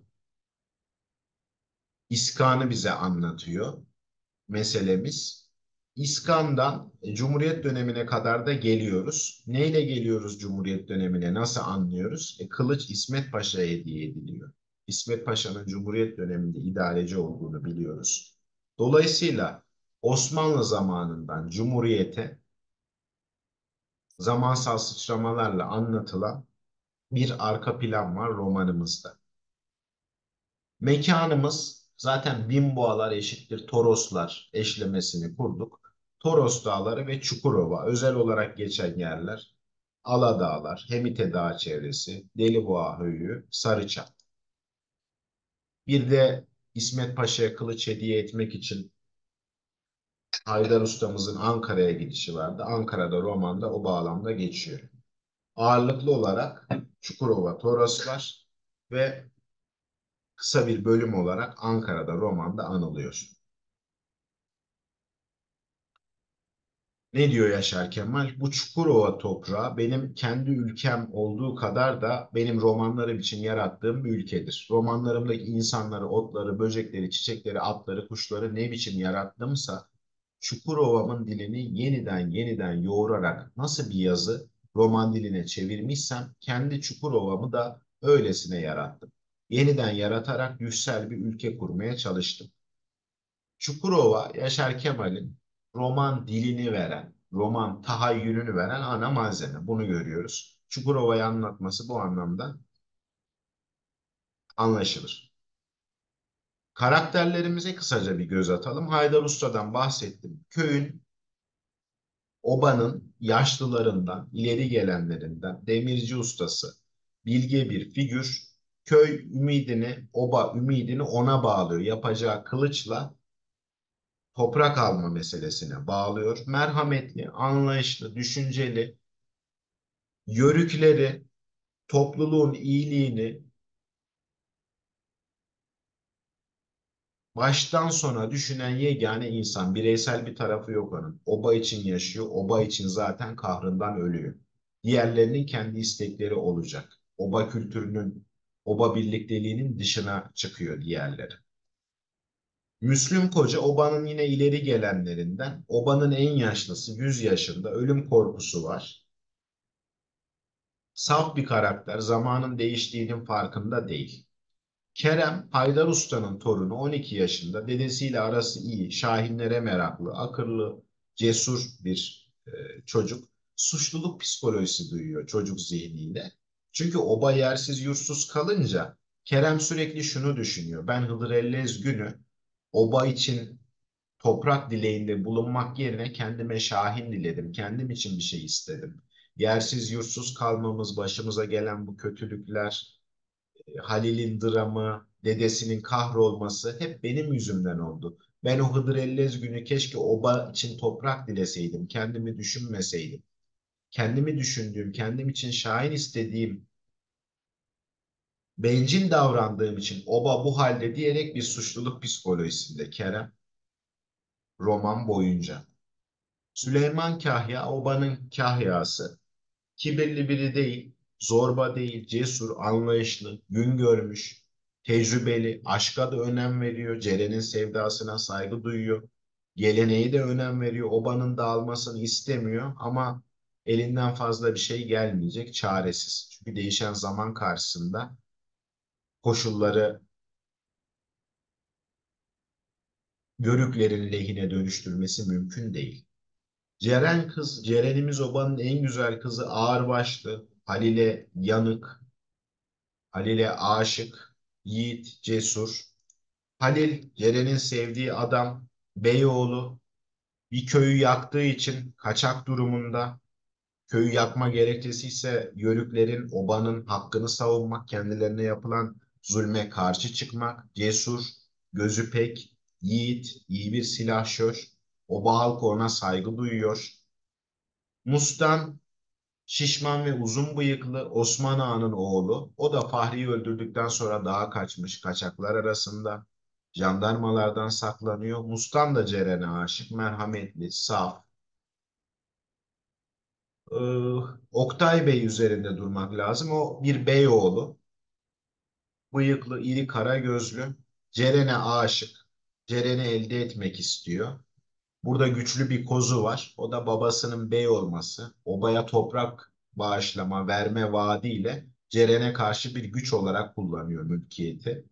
İskanı bize anlatıyor meselemiz. İskan'dan e, Cumhuriyet dönemine kadar da geliyoruz. Neyle geliyoruz Cumhuriyet dönemine? Nasıl anlıyoruz? E, kılıç İsmet Paşa'ya hediye ediliyor. İsmet Paşa'nın Cumhuriyet döneminde idareci olduğunu biliyoruz. Dolayısıyla Osmanlı zamanından Cumhuriyete zamansal sıçramalarla anlatılan bir arka plan var romanımızda. Mekanımız zaten Bimboğalar eşittir Toroslar eşlemesini kurduk. Toros Dağları ve Çukurova özel olarak geçen yerler. Aladağlar, Hemite Dağı çevresi, Deliboğa Höyü, Sarıçam. Bir de İsmet Paşa'ya kılıç hediye etmek için Haydar ustamızın Ankara'ya gidişi vardı. Ankara'da romanda o bağlamda geçiyor. Ağırlıklı olarak Çukurova Toros var ve kısa bir bölüm olarak Ankara'da romanda anılıyor. Ne diyor Yaşar Kemal? Bu Çukurova toprağı benim kendi ülkem olduğu kadar da benim romanlarım için yarattığım bir ülkedir. Romanlarımdaki insanları, otları, böcekleri, çiçekleri, atları, kuşları ne biçim yarattımsa Çukurova'nın dilini yeniden yeniden yoğurarak nasıl bir yazı roman diline çevirmişsem kendi Çukurova'mı da öylesine yarattım. Yeniden yaratarak yüksel bir ülke kurmaya çalıştım. Çukurova Yaşar Kemal'in roman dilini veren, roman tahayyülünü veren ana malzeme. Bunu görüyoruz. Çukurova'yı anlatması bu anlamda anlaşılır. Karakterlerimize kısaca bir göz atalım. Haydar Usta'dan bahsettim. Köyün, obanın yaşlılarından, ileri gelenlerinden, demirci ustası, bilge bir figür, köy ümidini, oba ümidini ona bağlıyor. Yapacağı kılıçla toprak alma meselesine bağlıyor. Merhametli, anlayışlı, düşünceli, yörükleri, topluluğun iyiliğini, baştan sona düşünen yegane insan. Bireysel bir tarafı yok onun. Oba için yaşıyor. Oba için zaten kahrından ölüyor. Diğerlerinin kendi istekleri olacak. Oba kültürünün, oba birlikteliğinin dışına çıkıyor diğerleri. Müslüm Koca obanın yine ileri gelenlerinden. Obanın en yaşlısı 100 yaşında ölüm korkusu var. Saf bir karakter zamanın değiştiğinin farkında değil. Kerem Haydar Usta'nın torunu 12 yaşında. Dedesiyle arası iyi, şahinlere meraklı, akıllı, cesur bir e, çocuk. Suçluluk psikolojisi duyuyor çocuk zihniyle. Çünkü oba yersiz yursuz kalınca Kerem sürekli şunu düşünüyor. Ben Hıdır Ellez günü oba için toprak dileğinde bulunmak yerine kendime şahin diledim. Kendim için bir şey istedim. Yersiz yursuz kalmamız, başımıza gelen bu kötülükler, Halil'in dramı, dedesinin kahrolması hep benim yüzümden oldu. Ben o Hıdır Ellez günü keşke oba için toprak dileseydim, kendimi düşünmeseydim. Kendimi düşündüğüm, kendim için şahin istediğim, bencil davrandığım için oba bu halde diyerek bir suçluluk psikolojisinde Kerem roman boyunca. Süleyman Kahya obanın kahyası. Kibirli biri değil, zorba değil, cesur, anlayışlı, gün görmüş, tecrübeli, aşka da önem veriyor, Ceren'in sevdasına saygı duyuyor, geleneği de önem veriyor, obanın dağılmasını istemiyor ama elinden fazla bir şey gelmeyecek, çaresiz. Çünkü değişen zaman karşısında koşulları görüklerin lehine dönüştürmesi mümkün değil. Ceren kız, Ceren'imiz obanın en güzel kızı ağırbaşlı, Halil'e yanık, Halil'e aşık, yiğit, cesur. Halil, Ceren'in sevdiği adam, Beyoğlu, bir köyü yaktığı için kaçak durumunda. Köyü yakma gerekçesi ise yörüklerin, obanın hakkını savunmak, kendilerine yapılan zulme karşı çıkmak, cesur, gözü pek, yiğit, iyi bir silahşör. Oba halkı ona saygı duyuyor. Mustan Şişman ve uzun bıyıklı Osman Ağa'nın oğlu. O da Fahri'yi öldürdükten sonra dağa kaçmış kaçaklar arasında. Jandarmalardan saklanıyor. Mustan da Ceren'e aşık, merhametli, saf. Ee, Oktay Bey üzerinde durmak lazım. O bir bey oğlu. Bıyıklı, iri, kara gözlü. Ceren'e aşık. Ceren'i elde etmek istiyor. Burada güçlü bir kozu var. O da babasının bey olması. Obaya toprak bağışlama, verme vaadiyle Ceren'e karşı bir güç olarak kullanıyor mülkiyeti.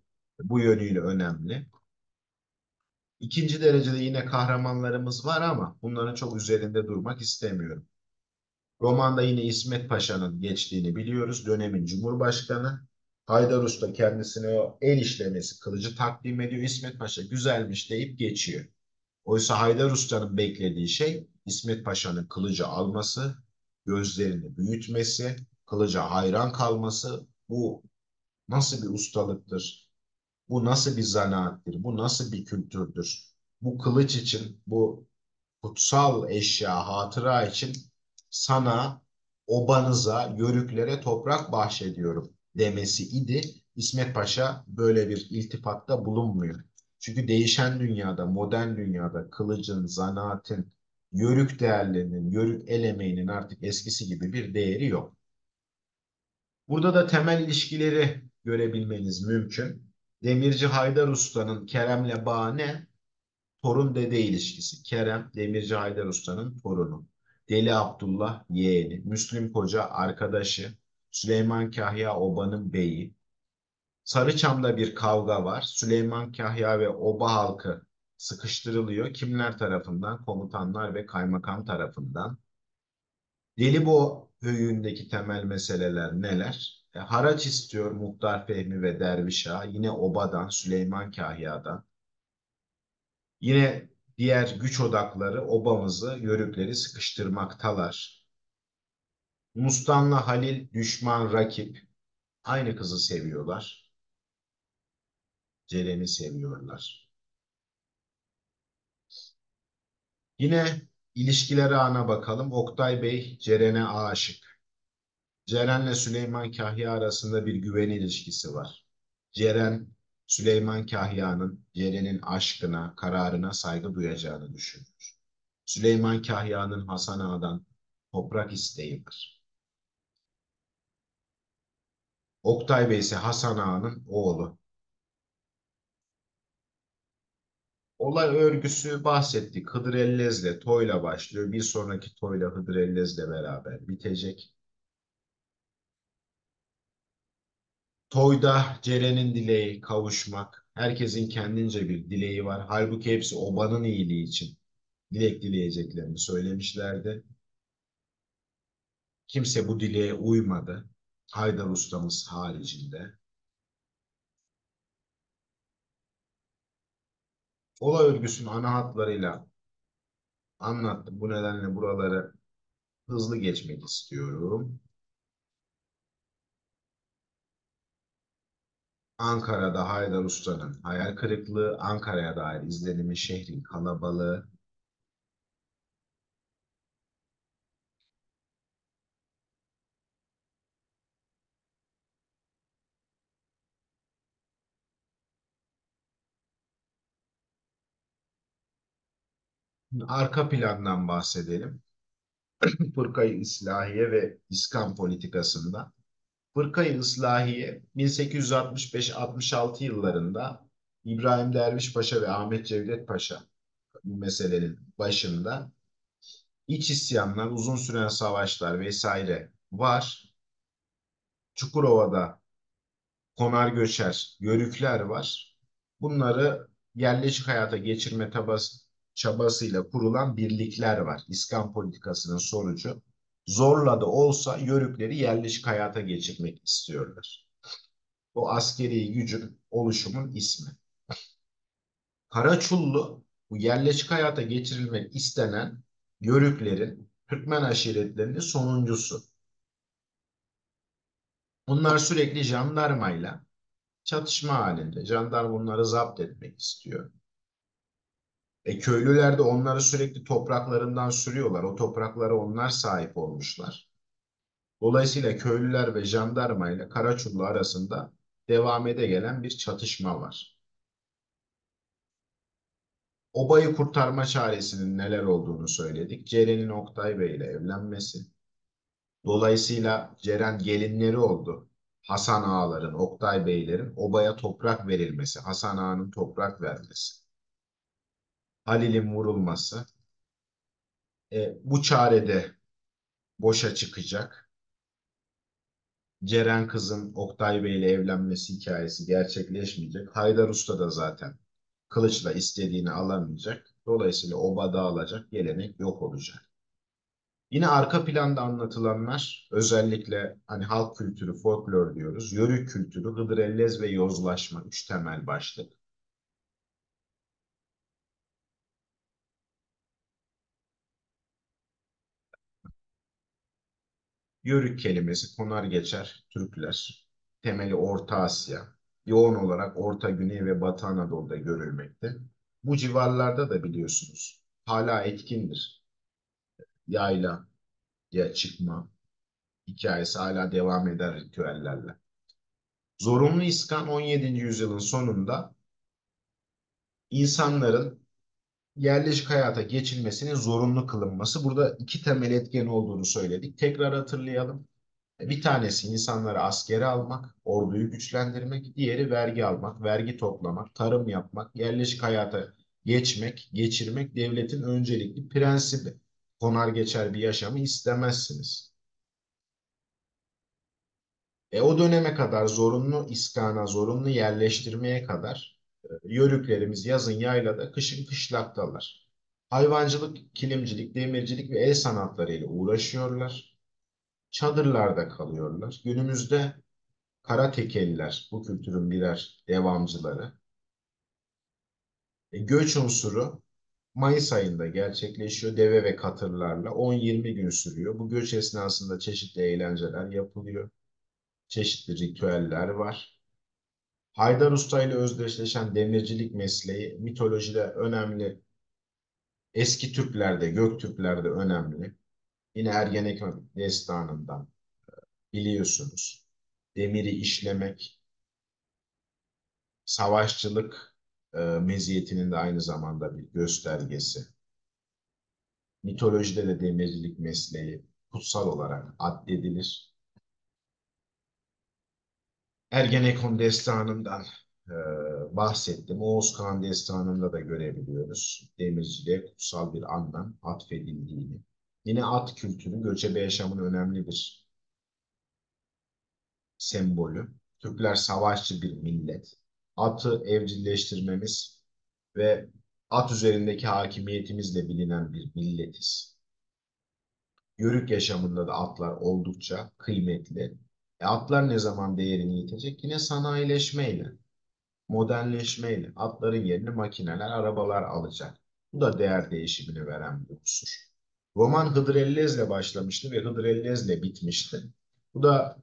Bu yönüyle önemli. İkinci derecede yine kahramanlarımız var ama bunların çok üzerinde durmak istemiyorum. Romanda yine İsmet Paşa'nın geçtiğini biliyoruz. Dönemin Cumhurbaşkanı. Haydar Usta kendisine o el işlemesi kılıcı takdim ediyor. İsmet Paşa güzelmiş deyip geçiyor. Oysa Haydar Usta'nın beklediği şey İsmet Paşa'nın kılıcı alması, gözlerini büyütmesi, kılıca hayran kalması. Bu nasıl bir ustalıktır? Bu nasıl bir zanaattir? Bu nasıl bir kültürdür? Bu kılıç için, bu kutsal eşya, hatıra için sana, obanıza, yörüklere toprak bahşediyorum demesi idi. İsmet Paşa böyle bir iltifatta bulunmuyor. Çünkü değişen dünyada, modern dünyada kılıcın, zanaatin, yörük değerlerinin, yörük el emeğinin artık eskisi gibi bir değeri yok. Burada da temel ilişkileri görebilmeniz mümkün. Demirci Haydar Usta'nın Kerem'le bağı ne? Torun dede ilişkisi. Kerem, Demirci Haydar Usta'nın torunu. Deli Abdullah yeğeni. Müslüm Koca arkadaşı. Süleyman Kahya Oba'nın beyi. Sarıçam'da bir kavga var. Süleyman Kahya ve Oba halkı sıkıştırılıyor. Kimler tarafından? Komutanlar ve kaymakam tarafından. Delibo höyüğündeki temel meseleler neler? E, haraç istiyor Muhtar Fehmi ve Derviş Ağa. Yine Oba'dan, Süleyman Kahya'dan. Yine diğer güç odakları obamızı, yörükleri sıkıştırmaktalar. Mustan'la Halil düşman rakip. Aynı kızı seviyorlar. Ceren'i seviyorlar. Yine ilişkileri ana bakalım. Oktay Bey Ceren'e aşık. Ceren'le Süleyman Kahya arasında bir güven ilişkisi var. Ceren, Süleyman Kahya'nın Ceren'in aşkına, kararına saygı duyacağını düşünüyor. Süleyman Kahya'nın Hasan Ağa'dan toprak isteği var. Oktay Bey ise Hasan Ağa'nın oğlu. Olay örgüsü bahsettik. Hıdır Ellez'le, Toy'la başlıyor. Bir sonraki Toy'la Hıdır Ellez'le beraber bitecek. Toy'da Ceren'in dileği kavuşmak. Herkesin kendince bir dileği var. Halbuki hepsi obanın iyiliği için dilek dileyeceklerini söylemişlerdi. Kimse bu dileğe uymadı. Haydar ustamız haricinde. olay örgüsünün ana hatlarıyla anlattım. Bu nedenle buraları hızlı geçmek istiyorum. Ankara'da Haydar Usta'nın hayal kırıklığı, Ankara'ya dair izlenimi şehrin kalabalığı, arka plandan bahsedelim. Fırkayı İslahiye ve İskan politikasında. Fırkayı Islahiye 1865-66 yıllarında İbrahim Derviş Paşa ve Ahmet Cevdet Paşa bu meselenin başında iç isyanlar, uzun süren savaşlar vesaire var. Çukurova'da konar göçer, yörükler var. Bunları yerleşik hayata geçirme tabası, çabasıyla kurulan birlikler var. İskan politikasının sonucu. Zorla da olsa yörükleri yerleşik hayata geçirmek istiyorlar. O askeri gücün oluşumun ismi. Karaçullu bu yerleşik hayata geçirilmek istenen yörüklerin, Türkmen aşiretlerinin sonuncusu. Bunlar sürekli jandarmayla çatışma halinde. Jandarma bunları zapt etmek istiyor. E, köylüler de onları sürekli topraklarından sürüyorlar. O topraklara onlar sahip olmuşlar. Dolayısıyla köylüler ve jandarma ile Karaçullu arasında devam ede gelen bir çatışma var. Obayı kurtarma çaresinin neler olduğunu söyledik. Ceren'in Oktay Bey ile evlenmesi. Dolayısıyla Ceren gelinleri oldu. Hasan Ağaların, Oktay Beylerin obaya toprak verilmesi, Hasan Ağa'nın toprak vermesi. Halil'in vurulması, E, bu çarede boşa çıkacak. Ceren kızın Oktay Bey ile evlenmesi hikayesi gerçekleşmeyecek. Haydar Usta da zaten kılıçla istediğini alamayacak. Dolayısıyla oba dağılacak, gelenek yok olacak. Yine arka planda anlatılanlar özellikle hani halk kültürü, folklor diyoruz. Yörük kültürü, Hıdrellez ve yozlaşma. Üç temel başlık. Yörük kelimesi konar geçer Türkler. Temeli Orta Asya. Yoğun olarak Orta Güney ve Batı Anadolu'da görülmekte. Bu civarlarda da biliyorsunuz hala etkindir. Yayla ya çıkma hikayesi hala devam eder ritüellerle. Zorunlu iskan 17. yüzyılın sonunda insanların yerleşik hayata geçilmesinin zorunlu kılınması. Burada iki temel etken olduğunu söyledik. Tekrar hatırlayalım. Bir tanesi insanları askere almak, orduyu güçlendirmek, diğeri vergi almak, vergi toplamak, tarım yapmak, yerleşik hayata geçmek, geçirmek devletin öncelikli prensibi. Konar geçer bir yaşamı istemezsiniz. E, o döneme kadar zorunlu iskana, zorunlu yerleştirmeye kadar yörüklerimiz yazın yaylada, kışın kışlaktalar. Hayvancılık, kilimcilik, demircilik ve el sanatlarıyla uğraşıyorlar. Çadırlarda kalıyorlar. Günümüzde kara tekeliler, bu kültürün birer devamcıları. E, göç unsuru Mayıs ayında gerçekleşiyor deve ve katırlarla. 10-20 gün sürüyor. Bu göç esnasında çeşitli eğlenceler yapılıyor çeşitli ritüeller var. Haydar Usta ile özdeşleşen demircilik mesleği mitolojide önemli. Eski Türklerde, Göktürklerde önemli. Yine Ergenekon destanından biliyorsunuz. Demiri işlemek, savaşçılık e, meziyetinin de aynı zamanda bir göstergesi. Mitolojide de demircilik mesleği kutsal olarak addedilir. Ergenekon destanından e, bahsettim. Oğuz Kağan destanında da görebiliyoruz. Demirciliğe kutsal bir anlam atfedildiğini. Yine at kültürü göçebe yaşamın önemli bir sembolü. Türkler savaşçı bir millet. Atı evcilleştirmemiz ve at üzerindeki hakimiyetimizle bilinen bir milletiz. Yörük yaşamında da atlar oldukça kıymetli. E atlar ne zaman değerini yitecek? Yine sanayileşmeyle, modernleşmeyle. Atların yerini makineler, arabalar alacak. Bu da değer değişimini veren bir unsur. Roman Hıdrellez'le başlamıştı ve Hıdrellez'le bitmişti. Bu da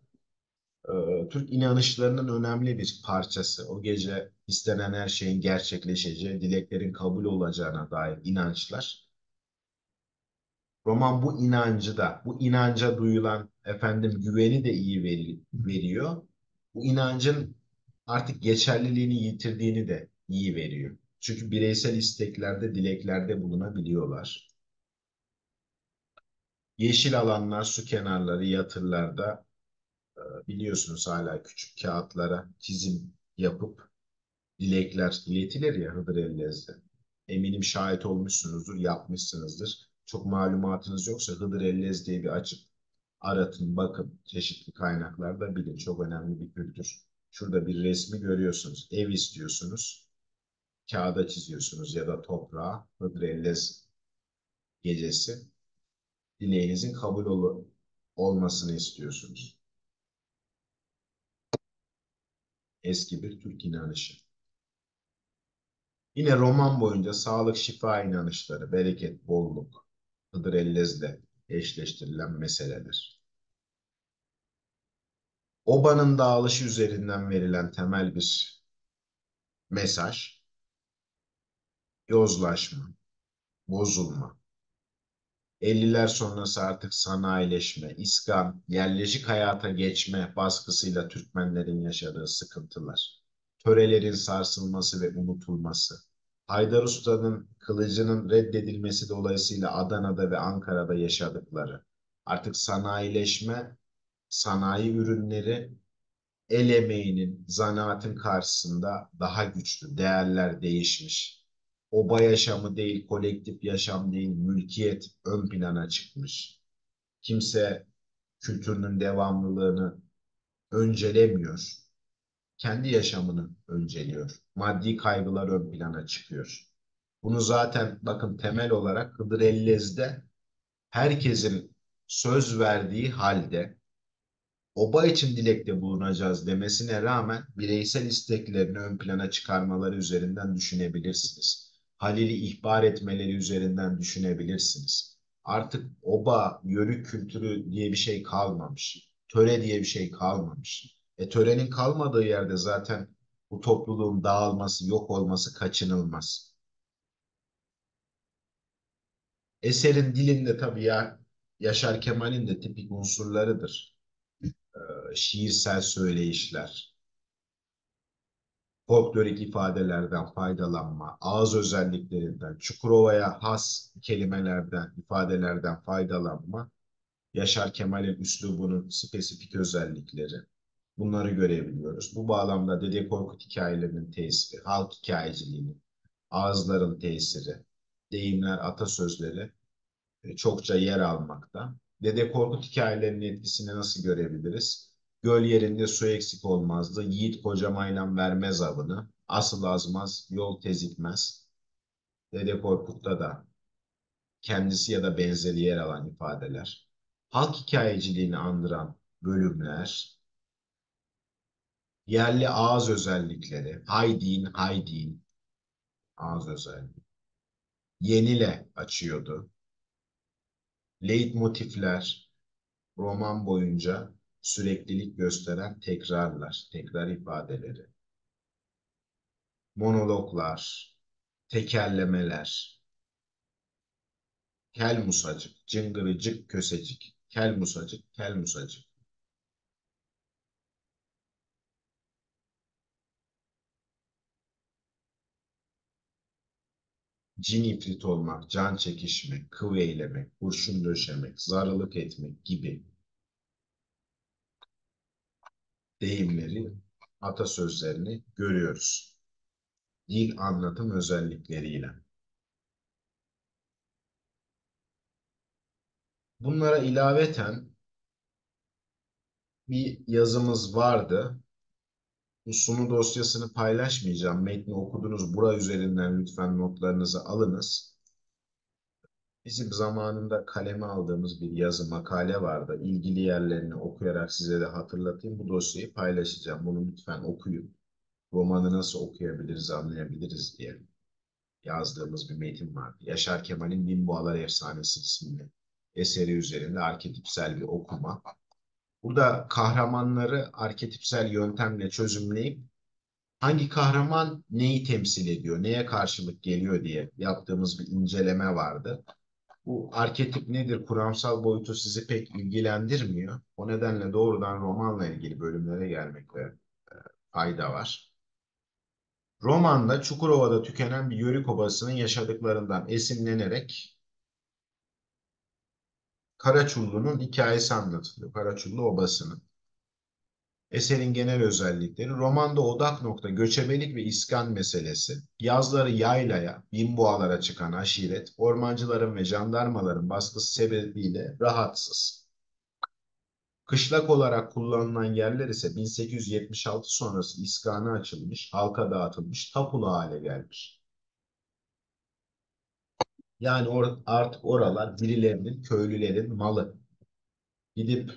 e, Türk inanışlarının önemli bir parçası. O gece istenen her şeyin gerçekleşeceği, dileklerin kabul olacağına dair inançlar. Roman bu inancı da, bu inanca duyulan efendim güveni de iyi veri, veriyor. Bu inancın artık geçerliliğini yitirdiğini de iyi veriyor. Çünkü bireysel isteklerde, dileklerde bulunabiliyorlar. Yeşil alanlar, su kenarları, yatırlarda e, biliyorsunuz hala küçük kağıtlara çizim yapıp dilekler iletilir ya Hıdrellez'de. Eminim şahit olmuşsunuzdur, yapmışsınızdır. Çok malumatınız yoksa Hıdrellez diye bir açıp aratın, bakın çeşitli kaynaklarda bilin. Çok önemli bir kültür. Şurada bir resmi görüyorsunuz. Ev istiyorsunuz. Kağıda çiziyorsunuz ya da toprağa. Hıdrellez gecesi. Dileğinizin kabul ol olmasını istiyorsunuz. Eski bir Türk inanışı. Yine roman boyunca sağlık şifa inanışları, bereket, bolluk, Hıdrellez'le eşleştirilen meseledir. Oba'nın dağılışı üzerinden verilen temel bir mesaj, yozlaşma, bozulma, 50'ler sonrası artık sanayileşme, iskan, yerleşik hayata geçme baskısıyla Türkmenlerin yaşadığı sıkıntılar, törelerin sarsılması ve unutulması, Haydar Usta'nın kılıcının reddedilmesi dolayısıyla Adana'da ve Ankara'da yaşadıkları, artık sanayileşme, sanayi ürünleri el emeğinin, zanaatin karşısında daha güçlü, değerler değişmiş. oba yaşamı değil, kolektif yaşam değil, mülkiyet ön plana çıkmış. Kimse kültürünün devamlılığını öncelemiyor. Kendi yaşamını önceliyor. Maddi kaygılar ön plana çıkıyor. Bunu zaten bakın temel olarak Hıdır Ellez'de herkesin söz verdiği halde oba için dilekte bulunacağız demesine rağmen bireysel isteklerini ön plana çıkarmaları üzerinden düşünebilirsiniz. Halil'i ihbar etmeleri üzerinden düşünebilirsiniz. Artık oba, yörük kültürü diye bir şey kalmamış. Töre diye bir şey kalmamış. E törenin kalmadığı yerde zaten bu topluluğun dağılması, yok olması kaçınılmaz. Eserin dilinde tabii ya Yaşar Kemal'in de tipik unsurlarıdır. Ee, şiirsel söyleyişler, folklorik ifadelerden faydalanma, ağız özelliklerinden, Çukurova'ya has kelimelerden, ifadelerden faydalanma, Yaşar Kemal'in üslubunun spesifik özellikleri. Bunları görebiliyoruz. Bu bağlamda Dede Korkut hikayelerinin tesiri, halk hikayeciliğinin, ağızların tesiri, deyimler, atasözleri e, çokça yer almakta. Dede Korkut hikayelerinin etkisini nasıl görebiliriz? Göl yerinde su eksik olmazdı. Yiğit kocamayla vermez avını. Asıl azmaz, yol tezitmez. Dede Korkut'ta da kendisi ya da benzeri yer alan ifadeler. Halk hikayeciliğini andıran bölümler, yerli ağız özellikleri, haydin, haydin, ağız özelliği. Yenile açıyordu. Leitmotifler, roman boyunca süreklilik gösteren tekrarlar, tekrar ifadeleri. Monologlar, tekerlemeler, kel musacık, cıngırıcık kösecik, kel musacık, kel musacık. Cin ifrit olmak, can çekişmek, kıv eylemek, kurşun döşemek, zarılık etmek gibi deyimleri, atasözlerini görüyoruz. Dil anlatım özellikleriyle. Bunlara ilaveten bir yazımız vardı. Bu sunu dosyasını paylaşmayacağım. Metni okudunuz. Bura üzerinden lütfen notlarınızı alınız. Bizim zamanında kaleme aldığımız bir yazı, makale vardı. İlgili yerlerini okuyarak size de hatırlatayım. Bu dosyayı paylaşacağım. Bunu lütfen okuyun. Romanı nasıl okuyabiliriz, anlayabiliriz diye yazdığımız bir metin vardı. Yaşar Kemal'in Bin Boğalar Efsanesi isimli eseri üzerinde arketipsel bir okuma. Burada kahramanları arketipsel yöntemle çözümleyip hangi kahraman neyi temsil ediyor, neye karşılık geliyor diye yaptığımız bir inceleme vardı. Bu arketip nedir, kuramsal boyutu sizi pek ilgilendirmiyor. O nedenle doğrudan romanla ilgili bölümlere gelmekte e, fayda var. Romanda Çukurova'da tükenen bir Yörük obasının yaşadıklarından esinlenerek Karaçullu'nun hikayesi anlatılıyor. Karaçullu Obası'nın. Eserin genel özellikleri, romanda odak nokta göçebelik ve iskan meselesi, yazları yaylaya, binboğalara çıkan aşiret, ormancıların ve jandarmaların baskısı sebebiyle rahatsız. Kışlak olarak kullanılan yerler ise 1876 sonrası iskanı açılmış, halka dağıtılmış, tapulu hale gelmiş. Yani or artık oralar birilerinin, köylülerin malı. Gidip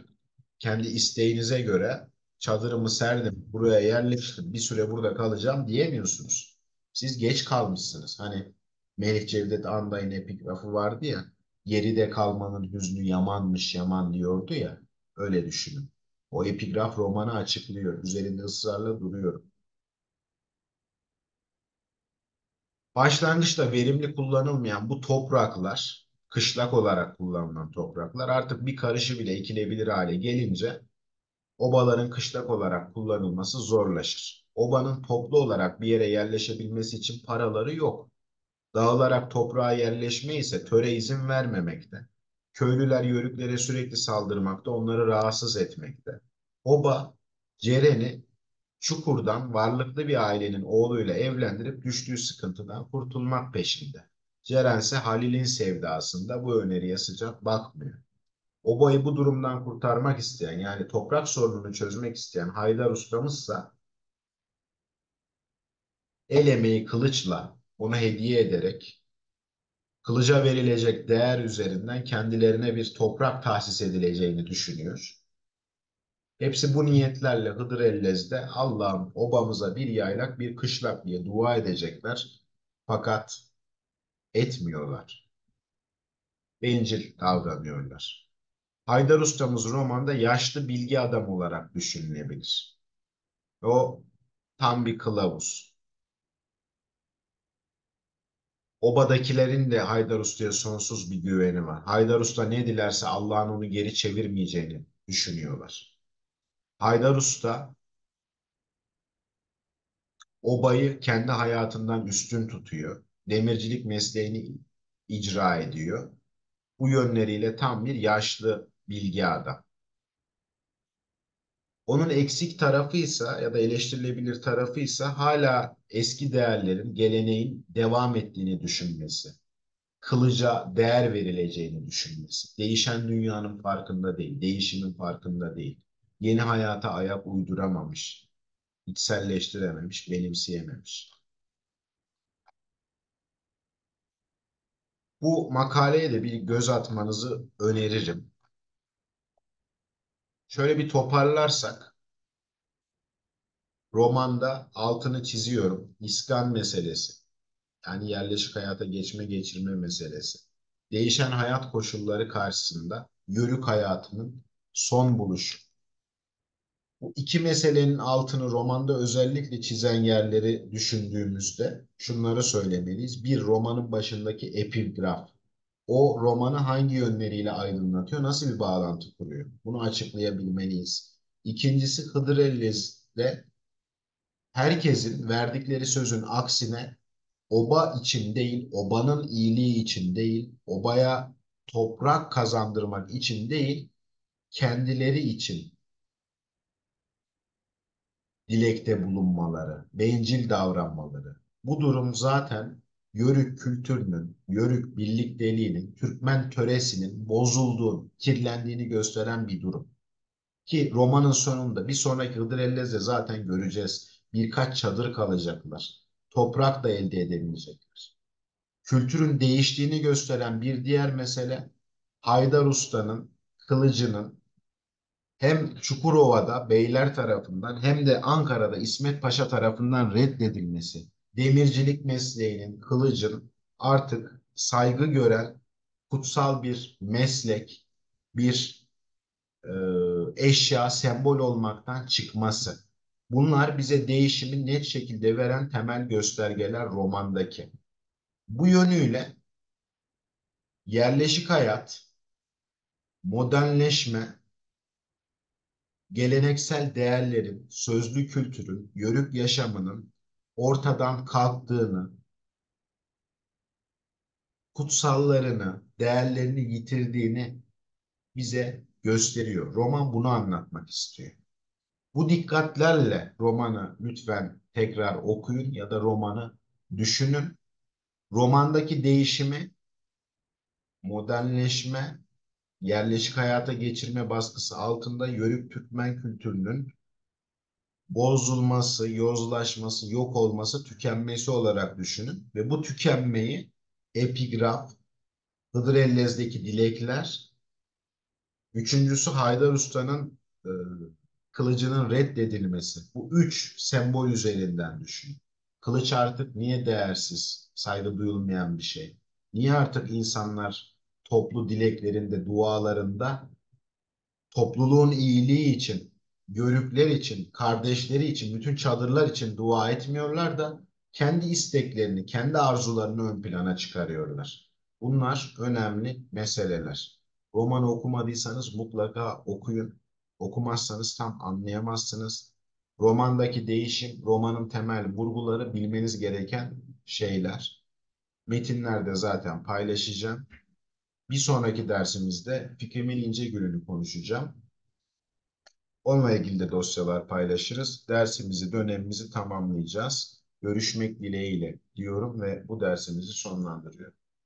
kendi isteğinize göre çadırımı serdim, buraya yerleştim, bir süre burada kalacağım diyemiyorsunuz. Siz geç kalmışsınız. Hani Melih Cevdet Anday'ın epigrafı vardı ya, geride kalmanın hüznü yamanmış yaman diyordu ya, öyle düşünün. O epigraf romanı açıklıyor. Üzerinde ısrarla duruyorum. Başlangıçta verimli kullanılmayan bu topraklar, kışlak olarak kullanılan topraklar artık bir karışı bile ekilebilir hale gelince obaların kışlak olarak kullanılması zorlaşır. Obanın toplu olarak bir yere yerleşebilmesi için paraları yok. Dağılarak toprağa yerleşme ise töre izin vermemekte. Köylüler yörüklere sürekli saldırmakta, onları rahatsız etmekte. Oba, Ceren'i Çukur'dan varlıklı bir ailenin oğluyla evlendirip düştüğü sıkıntıdan kurtulmak peşinde. Ceren ise Halil'in sevdasında bu öneriye sıcak bakmıyor. Obayı bu durumdan kurtarmak isteyen yani toprak sorununu çözmek isteyen Haydar ustamızsa el emeği kılıçla onu hediye ederek kılıca verilecek değer üzerinden kendilerine bir toprak tahsis edileceğini düşünüyor. Hepsi bu niyetlerle Hıdır Ellez'de Allah'ım obamıza bir yaylak bir kışlak diye dua edecekler. Fakat etmiyorlar. Bencil davranıyorlar. Haydar ustamız romanda yaşlı bilgi adam olarak düşünülebilir. O tam bir kılavuz. Obadakilerin de Haydar Usta'ya sonsuz bir güveni var. Haydar Usta ne dilerse Allah'ın onu geri çevirmeyeceğini düşünüyorlar. Haydar Usta obayı kendi hayatından üstün tutuyor. Demircilik mesleğini icra ediyor. Bu yönleriyle tam bir yaşlı bilgi adam. Onun eksik tarafıysa ya da eleştirilebilir tarafıysa hala eski değerlerin, geleneğin devam ettiğini düşünmesi. Kılıca değer verileceğini düşünmesi. Değişen dünyanın farkında değil, değişimin farkında değil. Yeni hayata ayak uyduramamış, içselleştirememiş, benimseyememiş. Bu makaleye de bir göz atmanızı öneririm. Şöyle bir toparlarsak, romanda altını çiziyorum. İskan meselesi, yani yerleşik hayata geçme geçirme meselesi. Değişen hayat koşulları karşısında yörük hayatının son buluşu. Bu iki meselenin altını romanda özellikle çizen yerleri düşündüğümüzde şunları söylemeliyiz. Bir, romanın başındaki epigraf. O romanı hangi yönleriyle aydınlatıyor, nasıl bir bağlantı kuruyor? Bunu açıklayabilmeliyiz. İkincisi Hıdır Ellez'de herkesin verdikleri sözün aksine oba için değil, obanın iyiliği için değil, obaya toprak kazandırmak için değil, kendileri için dilekte bulunmaları, bencil davranmaları. Bu durum zaten Yörük kültürünün, Yörük birlikteliğinin, Türkmen töresinin bozulduğunu, kirlendiğini gösteren bir durum. Ki romanın sonunda bir sonraki Hıdrellez'de zaten göreceğiz. Birkaç çadır kalacaklar. Toprak da elde edemeyecekler. Kültürün değiştiğini gösteren bir diğer mesele Haydar Usta'nın, kılıcının hem Çukurova'da beyler tarafından hem de Ankara'da İsmet Paşa tarafından reddedilmesi, demircilik mesleğinin, kılıcın artık saygı gören kutsal bir meslek, bir e, eşya, sembol olmaktan çıkması. Bunlar bize değişimi net şekilde veren temel göstergeler romandaki. Bu yönüyle yerleşik hayat, modernleşme, geleneksel değerlerin, sözlü kültürün, yörük yaşamının ortadan kalktığını, kutsallarını, değerlerini yitirdiğini bize gösteriyor. Roman bunu anlatmak istiyor. Bu dikkatlerle romanı lütfen tekrar okuyun ya da romanı düşünün. Romandaki değişimi modernleşme, yerleşik hayata geçirme baskısı altında Yörük Türkmen kültürünün bozulması, yozlaşması, yok olması, tükenmesi olarak düşünün. Ve bu tükenmeyi epigraf, Hıdrellez'deki dilekler, üçüncüsü Haydar Usta'nın e, kılıcının reddedilmesi. Bu üç sembol üzerinden düşünün. Kılıç artık niye değersiz, saygı duyulmayan bir şey? Niye artık insanlar toplu dileklerinde, dualarında topluluğun iyiliği için Görükler için, kardeşleri için, bütün çadırlar için dua etmiyorlar da kendi isteklerini, kendi arzularını ön plana çıkarıyorlar. Bunlar önemli meseleler. Romanı okumadıysanız mutlaka okuyun. Okumazsanız tam anlayamazsınız. Romandaki değişim, romanın temel vurguları bilmeniz gereken şeyler. Metinlerde zaten paylaşacağım. Bir sonraki dersimizde fikrimin ince gülünü konuşacağım. Onunla ilgili de dosyalar paylaşırız. Dersimizi, dönemimizi tamamlayacağız. Görüşmek dileğiyle diyorum ve bu dersimizi sonlandırıyorum.